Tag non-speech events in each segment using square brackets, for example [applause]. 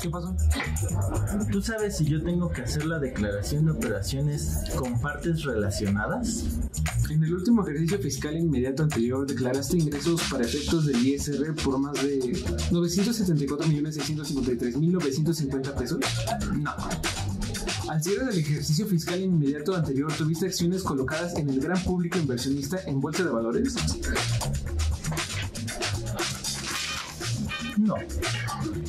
¿Qué pasó? ¿tú sabes si yo tengo que hacer la declaración de operaciones con partes relacionadas? En el último ejercicio fiscal inmediato anterior declaraste ingresos para efectos del ISR por más de 974.653.950 pesos. No. Al cierre del ejercicio fiscal inmediato anterior, ¿tuviste acciones colocadas en el gran público inversionista en bolsa de valores?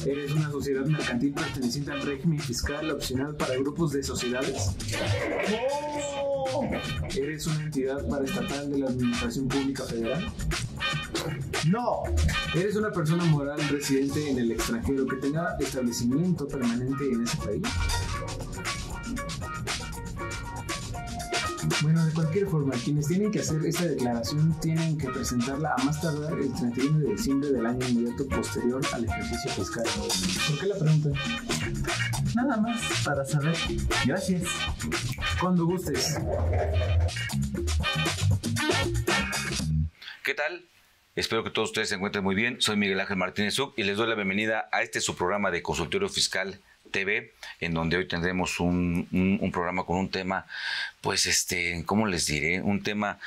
¿Eres una sociedad mercantil perteneciente al régimen fiscal opcional para grupos de sociedades? ¿Eres una entidad paraestatal de la Administración Pública Federal? No. ¿Eres una persona moral residente en el extranjero que tenga establecimiento permanente en ese país? Bueno, de cualquier forma, quienes tienen que hacer esta declaración tienen que presentarla a más tardar el 31 de diciembre del año inmediato posterior al ejercicio fiscal. ¿Por qué la pregunta? Nada más para saber. Gracias. Cuando gustes. ¿Qué tal? Espero que todos ustedes se encuentren muy bien. Soy Miguel Ángel Martínez Zuc y les doy la bienvenida a este su programa de Consultorio Fiscal TV, en donde hoy tendremos un, programa con un tema, pues, este, ¿cómo les diré? Un tema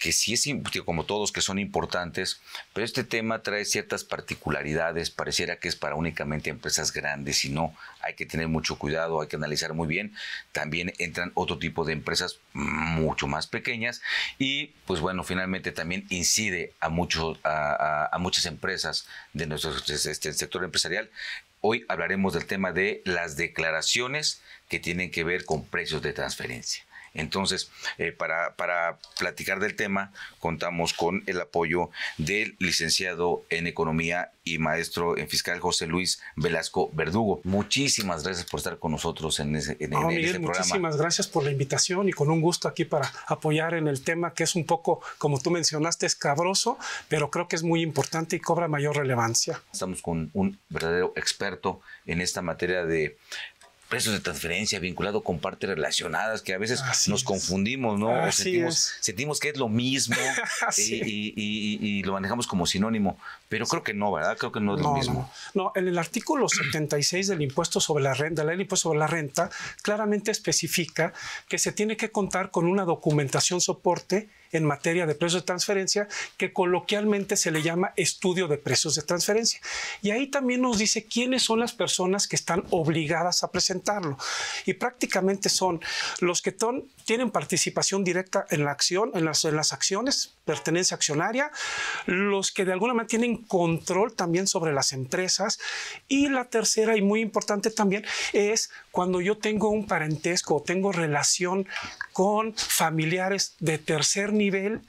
que sí es, como todos, que son importantes, pero este tema trae ciertas particularidades, pareciera que es para únicamente empresas grandes y no, hay que tener mucho cuidado, hay que analizar muy bien, también entran otro tipo de empresas mucho más pequeñas y pues bueno, finalmente también incide a, muchos a muchas empresas de nuestro este, sector empresarial. Hoy hablaremos del tema de las declaraciones que tienen que ver con precios de transferencia. Entonces, eh, para, para platicar del tema, contamos con el apoyo del licenciado en Economía y maestro en Fiscal José Luis Velasco Verdugo. Muchísimas gracias por estar con nosotros en, ese, en, No, en Miguel, este programa. muchísimas gracias por la invitación y con un gusto aquí para apoyar en el tema que es un poco, como tú mencionaste, escabroso, pero creo que es muy importante y cobra mayor relevancia. Estamos con un verdadero experto en esta materia de precios de transferencia vinculado con partes relacionadas que a veces Así nos es. confundimos, ¿no? O sentimos, sentimos que es lo mismo [laughs] Así. y, y- y- y lo manejamos como sinónimo, pero creo que no, ¿verdad? Creo que no es lo mismo. no, no, en el artículo 76 del impuesto sobre la renta, la ley del impuesto sobre la renta, claramente especifica que se tiene que contar con una documentación soporte en materia de precios de transferencia que coloquialmente se le llama estudio de precios de transferencia. Y ahí también nos dice quiénes son las personas que están obligadas a presentarlo. Y prácticamente son los que ton- tienen participación directa en la acción, en las, en las acciones, pertenencia accionaria, los que de alguna manera tienen control también sobre las empresas. Y la tercera y muy importante también es cuando yo tengo un parentesco o tengo relación con familiares de tercer nivel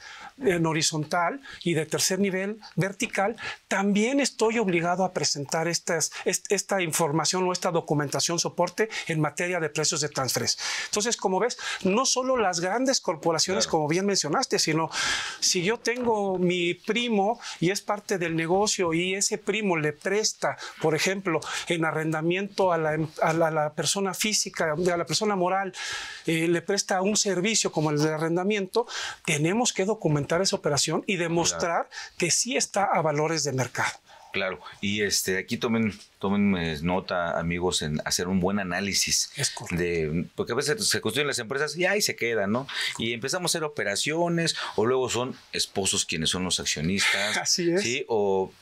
en horizontal y de tercer nivel vertical, también estoy obligado a presentar estas, est- esta información o esta documentación soporte en materia de precios de transferencia. Entonces, como ves, no solo las grandes corporaciones, Claro. como bien mencionaste, sino si yo tengo mi primo y es parte del negocio y ese primo le presta, por ejemplo, en arrendamiento a la, em- a la- a la persona física, a la persona moral, eh, le presta un servicio como el de arrendamiento, tenemos que documentar esa operación y demostrar que sí está a valores de mercado. Claro, y este aquí tomen, tomen eh, nota, amigos, en hacer un buen análisis Es de porque a veces se construyen las empresas y ahí se quedan, ¿no? Y empezamos a hacer operaciones, o luego son esposos quienes son los accionistas. [laughs] Así es. Sí, o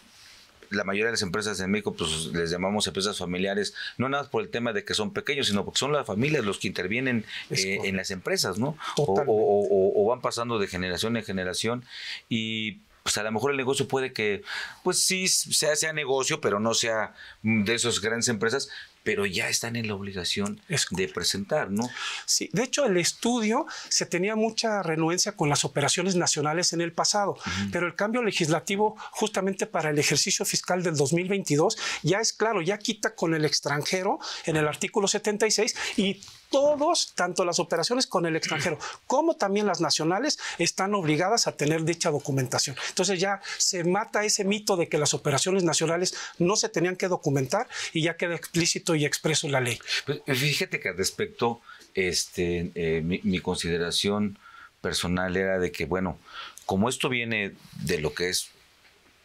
la mayoría de las empresas en México, pues les llamamos empresas familiares, no nada más por el tema de que son pequeños, sino porque son las familias los que intervienen eh, en las empresas, ¿no? O, Totalmente. o- o- o van pasando de generación en generación y pues a lo mejor el negocio puede que, pues sí, sea, sea negocio, pero no sea de esas grandes empresas, pero ya están en la obligación de presentar, ¿no? Sí, de hecho, el estudio se tenía mucha renuencia con las operaciones nacionales en el pasado, pero el cambio legislativo justamente para el ejercicio fiscal del 2022 ya es claro, ya quita con el extranjero en el artículo 76 y todos, tanto las operaciones con el extranjero como también las nacionales, están obligadas a tener dicha documentación. Entonces ya se mata ese mito de que las operaciones nacionales no se tenían que documentar y ya queda explícito y expreso en la ley. Pues, fíjate que al respecto, este, eh, mi, mi consideración personal era de que, bueno, como esto viene de lo que es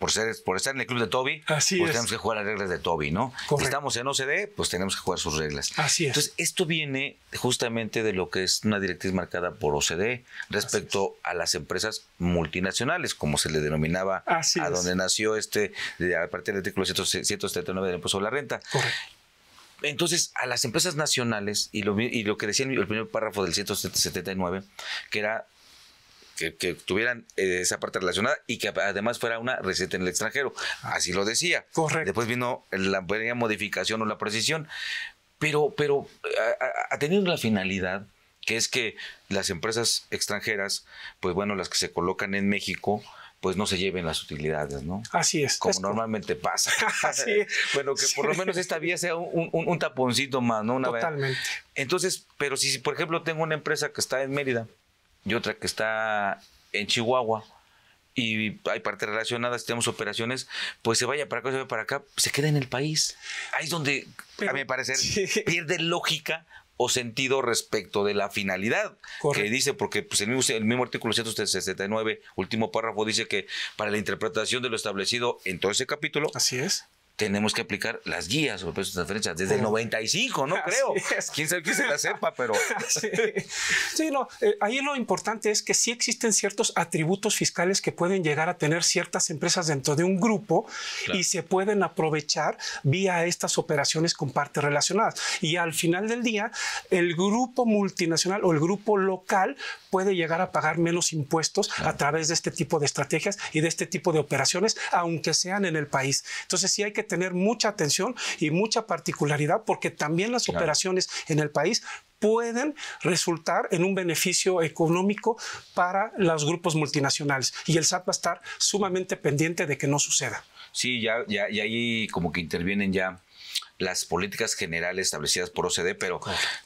por ser por estar en el club de Toby, Así pues es. tenemos que jugar las reglas de Toby, ¿no? Si estamos en OCDE, pues tenemos que jugar sus reglas. Así es. Entonces, esto viene justamente de lo que es una directriz marcada por OCDE respecto a las empresas multinacionales, como se le denominaba Así a es. donde nació este, a partir del artículo 179 del impuesto sobre la renta. Correcto. Entonces, a las empresas nacionales, y lo, mi- y lo que decía el, el primer párrafo del 179, que era que, que tuvieran eh, esa parte relacionada y que además fuera una residente en el extranjero. Así lo decía. Correcto. Después vino la pequeña modificación o la precisión, pero, pero ha, tenido la finalidad que es que las empresas extranjeras, pues bueno, las que se colocan en México, pues no se lleven las utilidades, ¿no? Así es. como Es normalmente pasa. [laughs] Así es. [laughs] bueno, que por lo menos esta vía sea un, un- un taponcito más, ¿no? Una vez. Totalmente. Entonces, pero si, por ejemplo, tengo una empresa que está en Mérida y otra que está en Chihuahua y hay partes relacionadas, tenemos operaciones, pues se vaya para acá, se vaya para acá, se queda en el país. Ahí es donde, Pero- a mi parecer, sí. pierde lógica o sentido respecto de la finalidad Correcto. que dice, porque pues, el, mismo, el mismo artículo 169, último párrafo, dice que para la interpretación de lo establecido en todo ese capítulo, Así es. Tenemos que aplicar las guías sobre precios de transferencia desde el Correcto. 95, no Así creo. es. Quién sabe quién se la sepa, pero [laughs] Sí, Sí, no, eh, ahí lo importante es que sí existen ciertos atributos fiscales que pueden llegar a tener ciertas empresas dentro de un grupo Claro. y se pueden aprovechar vía estas operaciones con partes relacionadas. Y al final del día, el grupo multinacional o el grupo local puede llegar a pagar menos impuestos a través de este tipo de estrategias y de este tipo de operaciones, aunque sean en el país. Entonces sí hay que tener mucha atención y mucha particularidad porque también las Claro. operaciones en el país pueden resultar en un beneficio económico para los grupos multinacionales. Y el SAT va a estar sumamente pendiente de que no suceda. sí, ya, ya, ahí como que intervienen ya las políticas generales establecidas por OCDE, pero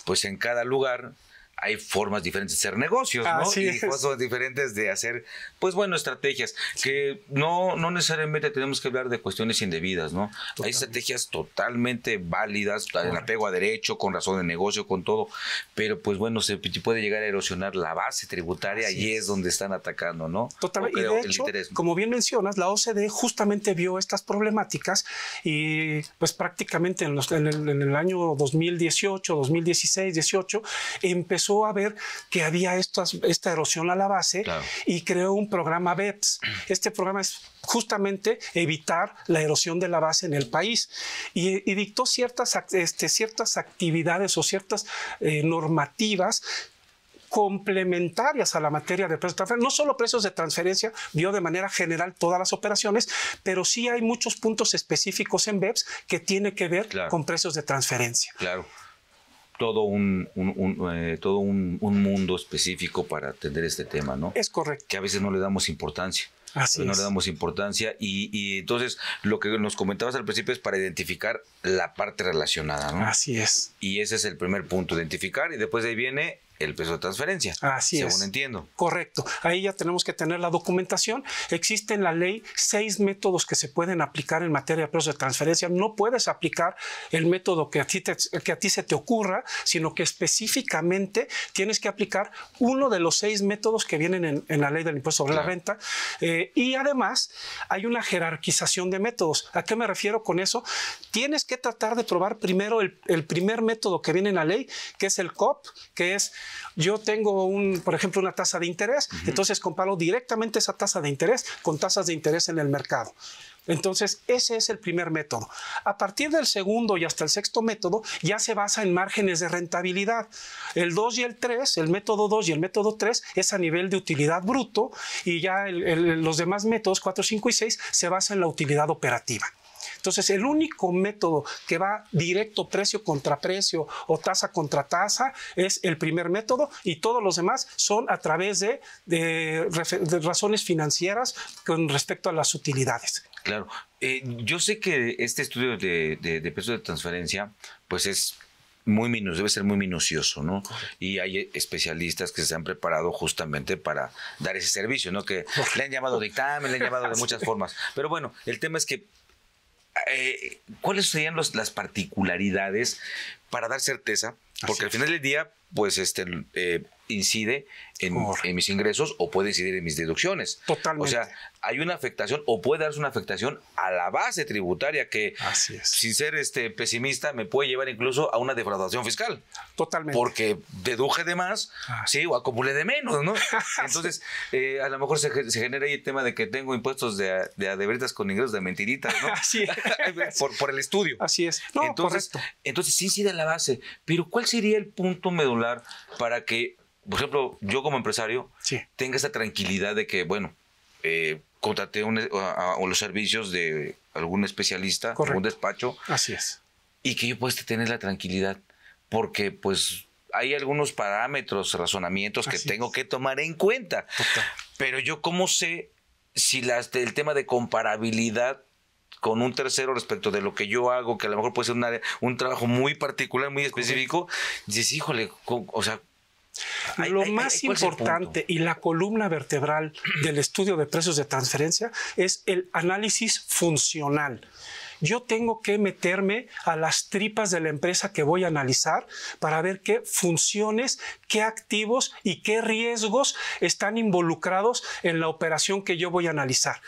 pues en cada lugar hay formas diferentes de hacer negocios, ¿no? Así y es. formas diferentes de hacer, pues bueno, estrategias, que no, no necesariamente tenemos que hablar de cuestiones indebidas, ¿no? Hay estrategias totalmente válidas, en apego a derecho, con razón de negocio, con todo, pero pues bueno, se puede llegar a erosionar la base tributaria Así y es donde están atacando, ¿no? Totalmente. Y de el hecho, interés. como bien mencionas, la OCDE justamente vio estas problemáticas y pues prácticamente en, los- en el, en el año 2018, 2016, 18, empezó a ver que había estas, esta erosión a la base Claro. y creó un programa BEPS. [clears throat] Este programa es justamente evitar la erosión de la base en el país y, y dictó ciertas, este, ciertas actividades o ciertas eh, normativas complementarias a la materia de precios de transferencia. No solo precios de transferencia, vio de manera general todas las operaciones, pero sí hay muchos puntos específicos en BEPS que tiene que ver Claro. con precios de transferencia. Claro. Todo un, un- un, eh, todo un, un mundo específico para atender este tema, ¿no? Es correcto. Que a veces no le damos importancia. Así no es. le damos importancia y, y entonces lo que nos comentabas al principio es para identificar la parte relacionada, ¿no? Así es. Y ese es el primer punto, identificar y después de ahí viene el peso de transferencia. Así según es. entiendo. Correcto. Ahí ya tenemos que tener la documentación. Existe en la ley seis métodos que se pueden aplicar en materia de precios de transferencia. No puedes aplicar el método que a ti, te- que a ti se te ocurra, sino que específicamente tienes que aplicar uno de los seis métodos que vienen en, en la ley del impuesto sobre la renta. Eh, y además hay una jerarquización de métodos. ¿A qué me refiero con eso? Tienes que tratar de probar primero el, el primer método que viene en la ley, que es el COP, que es yo tengo un, por ejemplo, una tasa de interés, entonces comparo directamente esa tasa de interés con tasas de interés en el mercado. Entonces, ese es el primer método. A partir del segundo y hasta el sexto método, ya se basa en márgenes de rentabilidad. El 2 y el 3, el método 2 y el método 3, es a nivel de utilidad bruto y ya el- el- los demás métodos, 4, 5 y 6, se basa en la utilidad operativa. Entonces, el único método que va directo precio contra precio o tasa contra tasa es el primer método y todos los demás son a través de, de refe- de razones financieras con respecto a las utilidades. Claro. Eh, yo sé que este estudio de, de, de peso de transferencia, pues es muy minu- debe ser muy minucioso, ¿no? Y hay especialistas que se han preparado justamente para dar ese servicio, ¿no? Que le han llamado dictamen, le han llamado de [laughs] muchas formas. Pero bueno, el tema es que eh, ¿cuáles serían las particularidades para dar certeza Porque al final del día, pues este eh, incide en, en, mis ingresos o puede incidir en mis deducciones. Totalmente. O sea, hay una afectación o puede darse una afectación a la base tributaria que, Así es. sin ser este pesimista, me puede llevar incluso a una defraudación fiscal. Totalmente. Porque deduje de más, Ah. sí, o acumulé de menos, ¿no? [laughs] Entonces, eh, a lo mejor se, se genera ahí el tema de que tengo impuestos de, de adeveritas con ingresos de mentiritas, ¿no? [laughs] Así es. [laughs] por, por el estudio. Así es. No, entonces, correcto. entonces sí incide en la base. Pero ¿cuál sería el punto medular para que, por ejemplo, yo como empresario Sí. tenga esa tranquilidad de que, bueno, eh, contraté un- a- a- los servicios de algún especialista, Correcto. algún despacho, Así es. y que yo pueda tener la tranquilidad, porque pues hay algunos parámetros, razonamientos que Así tengo es. que tomar en cuenta. Total. Pero yo cómo sé si las, el tema de comparabilidad con un tercero respecto de lo que yo hago, que a lo mejor puede ser un, área- un trabajo muy particular, muy específico, dices, híjole, o sea... Lo más importante y la columna vertebral del estudio de precios de transferencia es el análisis funcional. Yo tengo que meterme a las tripas de la empresa que voy a analizar para ver qué funciones, qué activos y qué riesgos están involucrados en la operación que yo voy a analizar.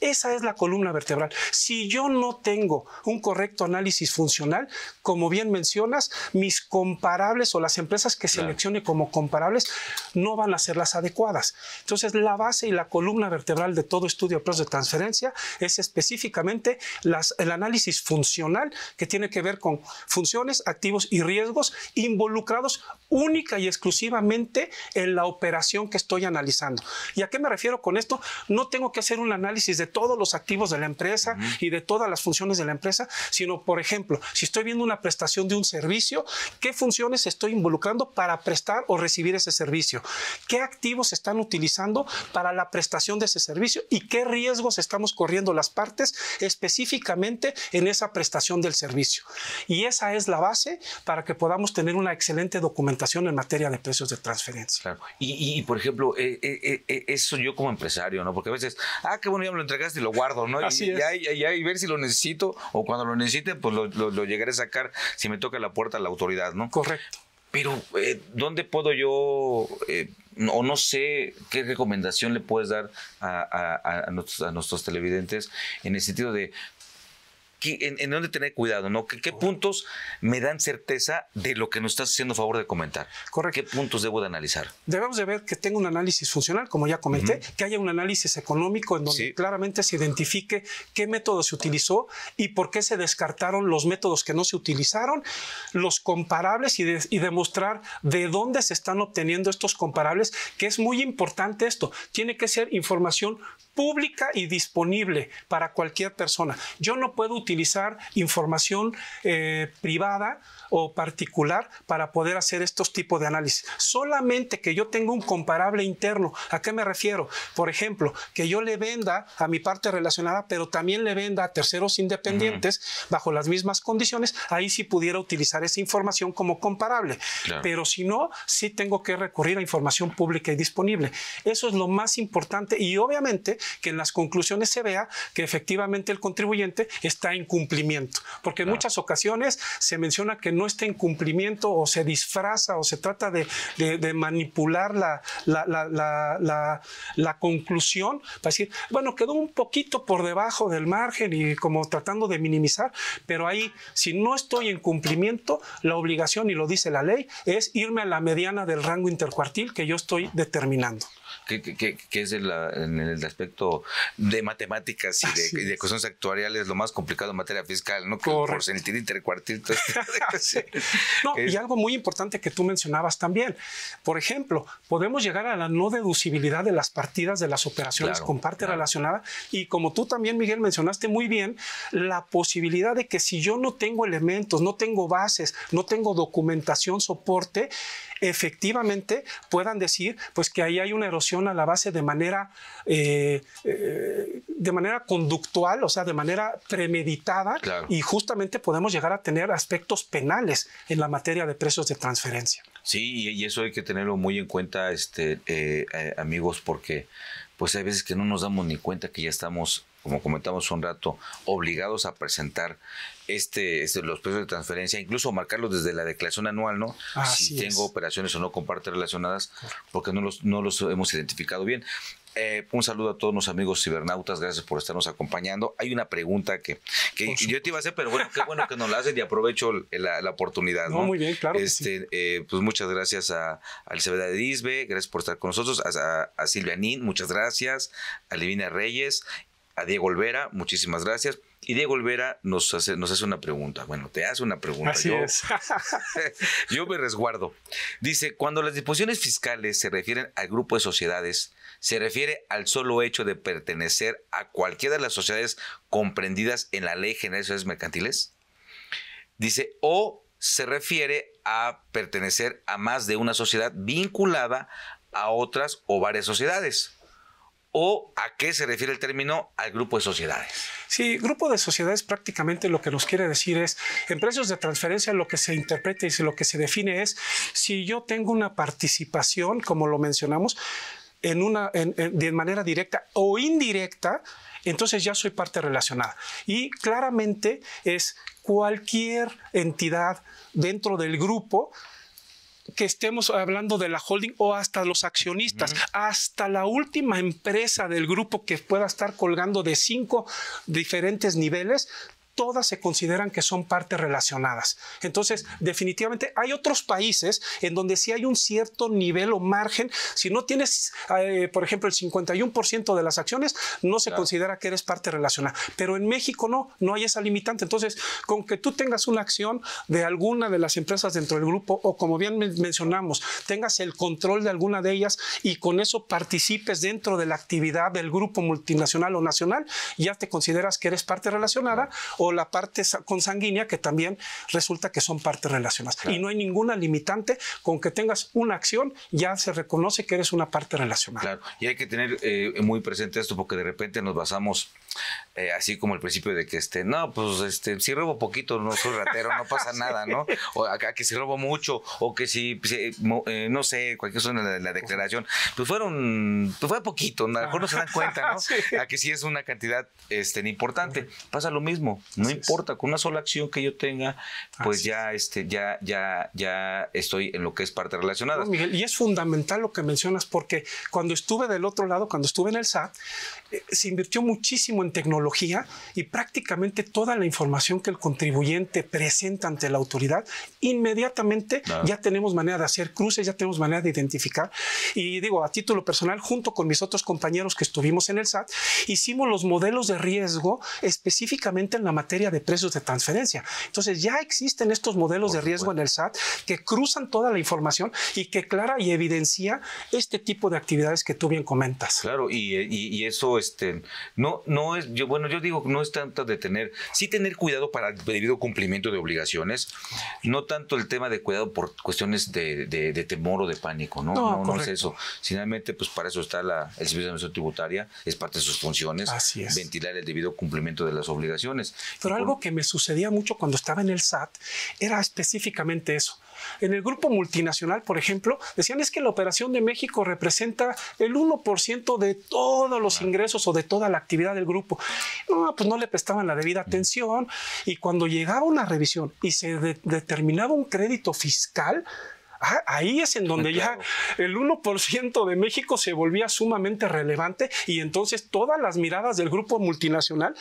Esa es la columna vertebral. Si yo no tengo un correcto análisis funcional, como bien mencionas, mis comparables o las empresas que seleccione como comparables no van a ser las adecuadas. Entonces, la base y la columna vertebral de todo estudio de transferencia es específicamente las, el análisis funcional que tiene que ver con funciones, activos y riesgos involucrados única y exclusivamente en la operación que estoy analizando. ¿Y a qué me refiero con esto? No tengo que hacer un análisis de todos los activos de la empresa y de todas las funciones de la empresa, sino, por ejemplo, si estoy viendo una prestación de un servicio, ¿qué funciones estoy involucrando para prestar o recibir ese servicio? ¿Qué activos están utilizando para la prestación de ese servicio y qué riesgos estamos corriendo las partes específicamente en esa prestación del servicio? Y esa es la base para que podamos tener una excelente documentación en materia de precios de transferencia. Claro. Y, por ejemplo, eh, eh, eh, eso yo como empresario, ¿no? Porque a veces, ah, qué bueno, ya me lo entregaste y lo guardo, ¿no? Así y, es. ya, ya, ya, y ver si lo necesito o cuando lo necesite, pues lo, lo- lo llegaré a sacar si me toca la puerta la autoridad, ¿no? Correcto. Pero, ¿dónde puedo yo, o no sé, qué recomendación le puedes dar a, a- a nuestros, a nuestros televidentes en el sentido de en, en dónde tener cuidado, ¿no? ¿Qué, qué puntos me dan certeza de lo que nos estás haciendo favor de comentar? Correcto. ¿Qué puntos debo de analizar? Debemos de ver que tenga un análisis funcional, como ya comenté, que haya un análisis económico en donde Sí. claramente se identifique qué método se utilizó y por qué se descartaron los métodos que no se utilizaron, los comparables y, de- y demostrar de dónde se están obteniendo estos comparables, que es muy importante esto. Tiene que ser información pública y disponible para cualquier persona. Yo no puedo utilizar información eh, privada o particular para poder hacer estos tipos de análisis. Solamente que yo tenga un comparable interno. ¿A qué me refiero? Por ejemplo, que yo le venda a mi parte relacionada, pero también le venda a terceros independientes bajo las mismas condiciones, ahí sí pudiera utilizar esa información como comparable. Claro. Pero si no, sí tengo que recurrir a información pública y disponible. Eso es lo más importante y obviamente que en las conclusiones se vea que efectivamente el contribuyente está en cumplimiento, porque en muchas ocasiones se menciona que no está en cumplimiento o se disfraza o se trata de, de- de manipular la, la- la- la- la- la conclusión para decir, bueno, quedó un poquito por debajo del margen y como tratando de minimizar, pero ahí si no estoy en cumplimiento, la obligación, y lo dice la ley, es irme a la mediana del rango intercuartil que yo estoy determinando. Que, que- que- es el, ah, en el aspecto de matemáticas y de, y de es. cuestiones actuariales lo más complicado en materia fiscal, ¿no? Que por sentir intercuartil. [laughs] [laughs] No, y algo muy importante que tú mencionabas también. Por ejemplo, podemos llegar a la no deducibilidad de las partidas de las operaciones Claro, con parte claro. relacionada. Y como tú también, Miguel, mencionaste muy bien, la posibilidad de que si yo no tengo elementos, no tengo bases, no tengo documentación, soporte, efectivamente puedan decir pues que ahí hay una erosión a la base de manera eh, eh, de manera conductual, o sea, de manera premeditada Claro. y justamente podemos llegar a tener aspectos penales en la materia de precios de transferencia. Sí, y- eso hay que tenerlo muy en cuenta, este, eh, amigos, porque pues hay veces que no nos damos ni cuenta que ya estamos, como comentamos un rato, obligados a presentar este, este, los precios de transferencia, incluso marcarlos desde la declaración anual, ¿no? si tengo operaciones o no con partes relacionadas, porque no los, no los hemos identificado bien. Eh, un saludo a todos los amigos cibernautas, gracias por estarnos acompañando. Hay una pregunta que, que yo te iba a hacer, pero bueno, qué bueno que nos la hacen y aprovecho la, oportunidad. No, muy bien, claro. Este, eh, pues muchas gracias a, a Elizabeth de Disbe, gracias por estar con nosotros, a, Silvia Nin, muchas gracias, a Livina Reyes, a Diego Olvera, muchísimas gracias. Y Diego Olvera nos hace, nos hace una pregunta. Bueno, te hace una pregunta. Así yo, es. [laughs] yo me resguardo. Dice, cuando las disposiciones fiscales se refieren al grupo de sociedades, se refiere al solo hecho de pertenecer a cualquiera de las sociedades comprendidas en la Ley General de Sociedades Mercantiles. Dice, o se refiere a pertenecer a más de una sociedad vinculada a otras o varias sociedades o a qué se refiere el término al grupo de sociedades. Sí, grupo de sociedades prácticamente lo que nos quiere decir es, en precios de transferencia lo que se interpreta y lo que se define es, si yo tengo una participación, como lo mencionamos, en una, de manera directa o indirecta, entonces ya soy parte relacionada. Y claramente es cualquier entidad dentro del grupo que estemos hablando de la holding o hasta los accionistas, hasta la última empresa del grupo que pueda estar colgando de cinco diferentes niveles, todas se consideran que son partes relacionadas. Entonces, definitivamente hay otros países en donde sí hay un cierto nivel o margen. Si no tienes, eh, por ejemplo, el 51% de las acciones, no se considera que eres parte relacionada. Pero en México no, no hay esa limitante. Entonces, con que tú tengas una acción de alguna de las empresas dentro del grupo o como bien mencionamos, tengas el control de alguna de ellas y con eso participes dentro de la actividad del grupo multinacional o nacional, ya te consideras que eres parte relacionada la parte consanguínea, que también resulta que son partes relacionadas. Y no hay ninguna limitante con que tengas una acción, ya se reconoce que eres una parte relacionada. Claro, y hay que tener eh, muy presente esto porque de repente nos basamos eh, así como el principio de que este, no, pues este, si robo poquito, no soy ratero, no pasa [laughs] nada, ¿no? O acá que si robo mucho, o que si, pues, eh, no sé, cualquier cosa en la, declaración, pues fueron, pues fue poquito, a lo mejor no se dan cuenta, ¿no? [laughs] A que si es una cantidad este, importante. Pasa lo mismo, no importa, con una sola acción que yo tenga, pues ya, este, ya, ya, ya estoy en lo que es parte relacionada. Miguel, y es fundamental lo que mencionas, porque cuando estuve del otro lado, cuando estuve en el SAT, eh, se invirtió muchísimo en tecnología y prácticamente toda la información que el contribuyente presenta ante la autoridad, inmediatamente ya tenemos manera de hacer cruces, ya tenemos manera de identificar. Y digo, a título personal, junto con mis otros compañeros que estuvimos en el SAT, hicimos los modelos de riesgo específicamente en la materia de precios de transferencia. Entonces ya existen estos modelos de riesgo en el SAT que cruzan toda la información y que clara y evidencia este tipo de actividades que tú bien comentas. Claro, y, y eso este, no, no es, yo, bueno, yo digo no es tanto de tener, sí tener cuidado para el debido cumplimiento de obligaciones, no tanto el tema de cuidado por cuestiones de, de, temor o de pánico, ¿no? No, no, es eso. Finalmente, pues para eso está la, el Servicio de Administración Tributaria, es parte de sus funciones, Así es. ventilar el debido cumplimiento de las obligaciones. Pero algo que me sucedía mucho cuando estaba en el SAT era específicamente eso. En el grupo multinacional, por ejemplo, decían es que la operación de México representa el 1% de todos los ingresos o de toda la actividad del grupo. No, pues no le prestaban la debida atención y cuando llegaba una revisión y se determinaba un crédito fiscal, ah, ahí es en donde ya el 1% de México se volvía sumamente relevante y entonces todas las miradas del grupo multinacional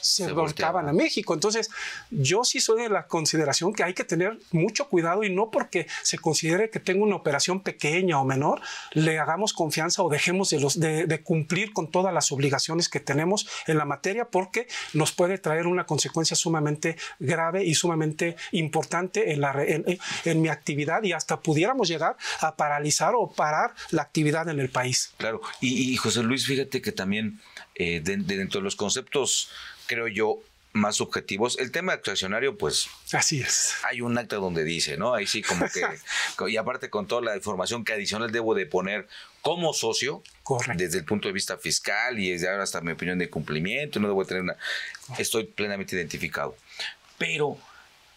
se, volcaban a México. Entonces, yo sí soy de la consideración que hay que tener mucho cuidado y no porque se considere que tengo una operación pequeña o menor, le hagamos confianza o dejemos de, los, de, cumplir con todas las obligaciones que tenemos en la materia porque nos puede traer una consecuencia sumamente grave y sumamente importante en, la, en, mi actividad y hasta pudiéramos llegar a paralizar o parar la actividad en el país. Claro, y, José Luis, fíjate que también eh, dentro de los conceptos creo yo, más subjetivos. El tema accionario, pues. Así es. Hay un acta donde dice, ¿no? Ahí sí, como que. [laughs] y aparte, con toda la información que adicional debo de poner como socio, desde el punto de vista fiscal y desde ahora hasta mi opinión de cumplimiento, no debo tener una. Estoy plenamente identificado. Pero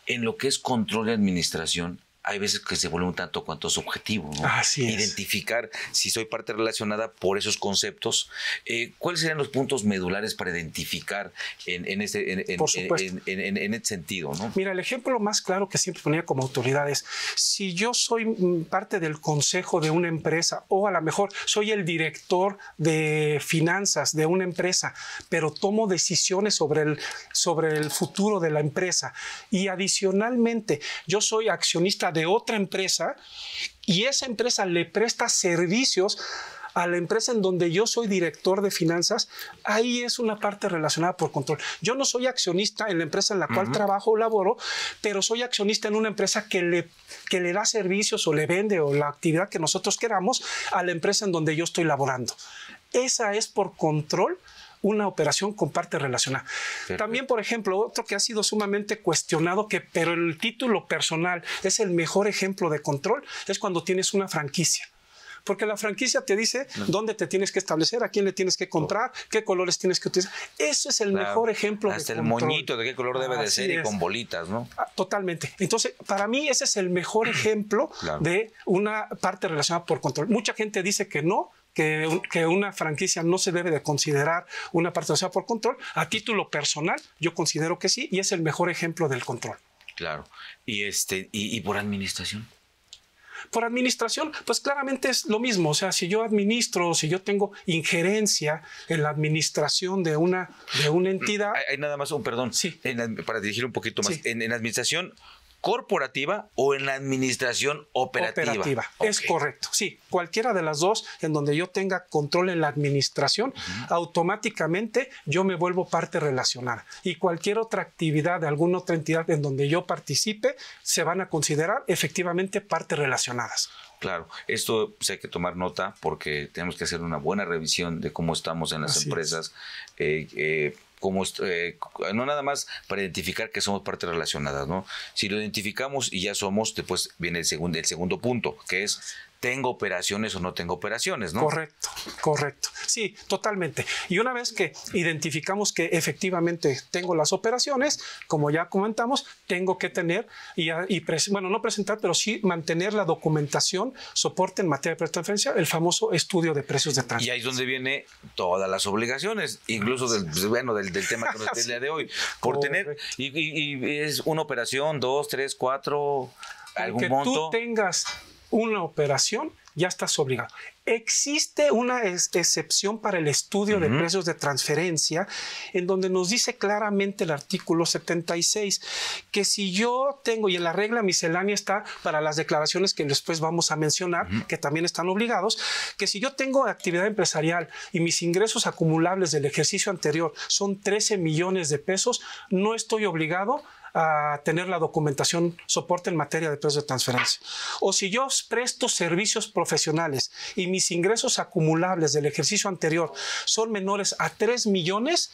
en lo que es control y administración, hay veces que se vuelve un tanto cuanto subjetivo, ¿no? Así es. Identificar si soy parte relacionada por esos conceptos. Eh, ¿Cuáles serían los puntos medulares para identificar en, en ese, en, en- en- ese sentido, ¿no? Mira, el ejemplo más claro que siempre ponía como autoridad es, si yo soy mm, parte del consejo de una empresa o a lo mejor soy el director de finanzas de una empresa, pero tomo decisiones sobre el, sobre el futuro de la empresa y adicionalmente yo soy accionista de otra empresa y esa empresa le presta servicios a la empresa en donde yo soy director de finanzas, ahí es una parte relacionada por control. Yo no soy accionista en la empresa en la cual trabajo o laboro, pero soy accionista en una empresa que le, que le da servicios o le vende o la actividad que nosotros queramos a la empresa en donde yo estoy laborando. Esa es por control una operación con parte relacionada. También, por ejemplo, otro que ha sido sumamente cuestionado, que pero el título personal es el mejor ejemplo de control, es cuando tienes una franquicia. Porque la franquicia te dice dónde te tienes que establecer, a quién le tienes que comprar, qué colores tienes que utilizar. Eso es el Claro. mejor ejemplo Hasta de el control. moñito de qué color debe de ser y con bolitas, ¿no? Ah, Totalmente. Entonces, para mí ese es el mejor [clears throat] ejemplo Claro. de una parte relacionada por control. Mucha gente dice que no, que, un- que una franquicia no se debe de considerar una parte relacionada por control. A título personal, yo considero que sí y es el mejor ejemplo del control. Claro. Y este, y, y por administración. Por administración, pues claramente es lo mismo. O sea, si yo administro, si yo tengo injerencia en la administración de una, de una entidad, Hay, hay nada más un perdón. Sí. En para dirigir un poquito más. Sí. En, en administración corporativa o en la administración operativa. Es correcto. Sí, cualquiera de las dos en donde yo tenga control en la administración, automáticamente yo me vuelvo parte relacionada. Y cualquier otra actividad de alguna otra entidad en donde yo participe, se van a considerar efectivamente partes relacionadas. Claro, esto pues, hay que tomar nota porque tenemos que hacer una buena revisión de cómo estamos en las Así es. empresas. eh, eh, est- eh, no nada más para identificar que somos partes relacionadas, ¿no? Si lo identificamos y ya somos, después viene el segundo, el segundo punto, que es tengo operaciones o no tengo operaciones, ¿no? Correcto, correcto. Sí, totalmente. Y una vez que identificamos que efectivamente tengo las operaciones, como ya comentamos, tengo que tener y, y bueno, no presentar, pero sí mantener la documentación, soporte en materia de transferencia, el famoso estudio de precios de Y transferencia. ahí es donde viene todas las obligaciones, incluso del, bueno, del, del tema que nos [laughs] el día de hoy. Por tener, y, y- y es una operación, dos, tres, cuatro, algún que monto. tú tengas una operación, ya estás obligado. Existe una ex- excepción para el estudio de precios de transferencia, en donde nos dice claramente el artículo 76 que si yo tengo, y en la regla miscelánea está para las declaraciones que después vamos a mencionar, que también están obligados, que si yo tengo actividad empresarial y mis ingresos acumulables del ejercicio anterior son 13 millones de pesos, no estoy obligado a tener la documentación soporte en materia de precios de transferencia. O si yo presto servicios profesionales y mis ingresos acumulables del ejercicio anterior son menores a 3 millones,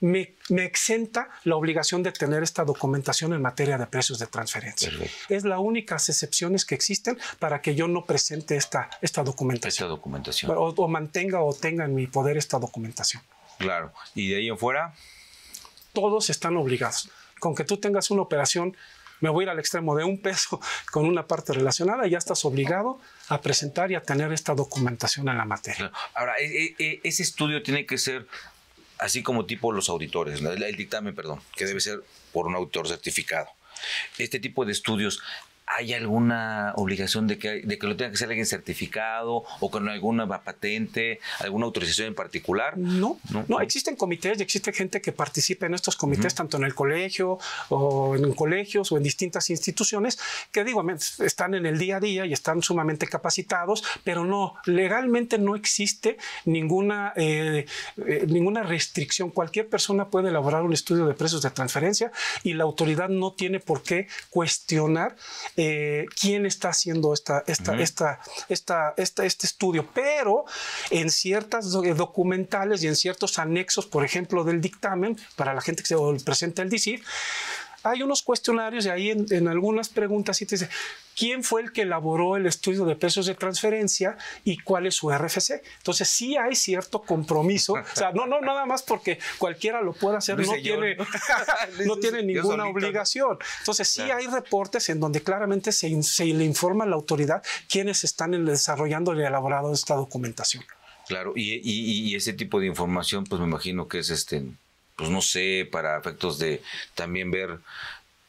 me, me exenta la obligación de tener esta documentación en materia de precios de transferencia. Perfecto. Es la única excepciones que existen para que yo no presente esta, esta Esta documentación documentación. o, o mantenga o tenga en mi poder esta documentación. Claro. Y de ahí en fuera, todos están obligados. Con que tú tengas una operación, me voy a ir al extremo de un peso [laughs] con una parte relacionada, ya estás obligado a presentar y a tener esta documentación en la materia. Ahora, e- e- e- ese estudio tiene que ser así como tipo los auditores, el dictamen, perdón, que debe ser por un auditor certificado. Este tipo de estudios, ¿hay alguna obligación de que, de que lo tenga que ser alguien certificado o con alguna patente, alguna autorización en particular? No, No, existen comités y existe gente que participa en estos comités, tanto en el colegio o en colegios o en distintas instituciones, que digo, están en el día a día y están sumamente capacitados, pero no, legalmente no existe ninguna, eh, eh, ninguna restricción. Cualquier persona puede elaborar un estudio de precios de transferencia y la autoridad no tiene por qué cuestionar eh, quién está haciendo esta, esta, esta, esta, esta- este estudio, pero en ciertas eh, documentales y en ciertos anexos, por ejemplo, del dictamen, para la gente que se presenta el DICIF, hay unos cuestionarios y ahí en, en algunas preguntas sí te dice, quién fue el que elaboró el estudio de precios de transferencia y cuál es su RFC. Entonces sí hay cierto compromiso, o sea, no, no nada más porque cualquiera lo pueda hacer, [laughs] no tiene, no tiene ninguna obligación. Entonces sí hay reportes en donde claramente se, se, le informa a la autoridad quiénes están desarrollando y elaborado esta documentación. Claro, y, y, y, ese tipo de información, pues me imagino que es este, pues no sé, para efectos de también ver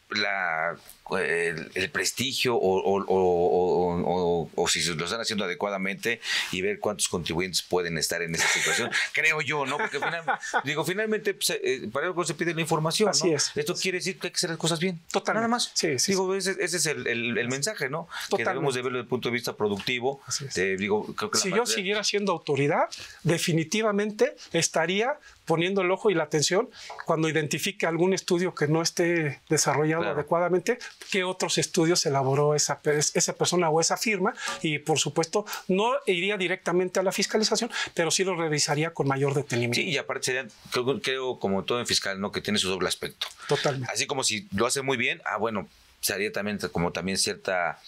la el, prestigio o, o, si lo están haciendo adecuadamente y ver cuántos contribuyentes pueden estar en esa situación. [laughs] Creo yo, ¿no? Porque [laughs] digo, finalmente pues, eh, para algo se pide la información. Así es. Esto quiere decir que hay que hacer las cosas bien. Total. Nada más. Sí, sí, digo, ese, ese es el, el, mensaje, ¿no? Que debemos de verlo desde el punto de vista productivo. digo, creo que si yo siguiera siendo autoridad, definitivamente estaría poniendo el ojo y la atención cuando identifique algún estudio que no esté desarrollado adecuadamente, qué otros estudios elaboró esa, esa persona o esa firma y por supuesto no iría directamente a la fiscalización, pero sí lo revisaría con mayor detenimiento. Sí, y aparte sería, creo, como todo en fiscal, ¿no? que tiene su doble aspecto. Totalmente. Así como si lo hace muy bien, ah, bueno, sería también como también cierta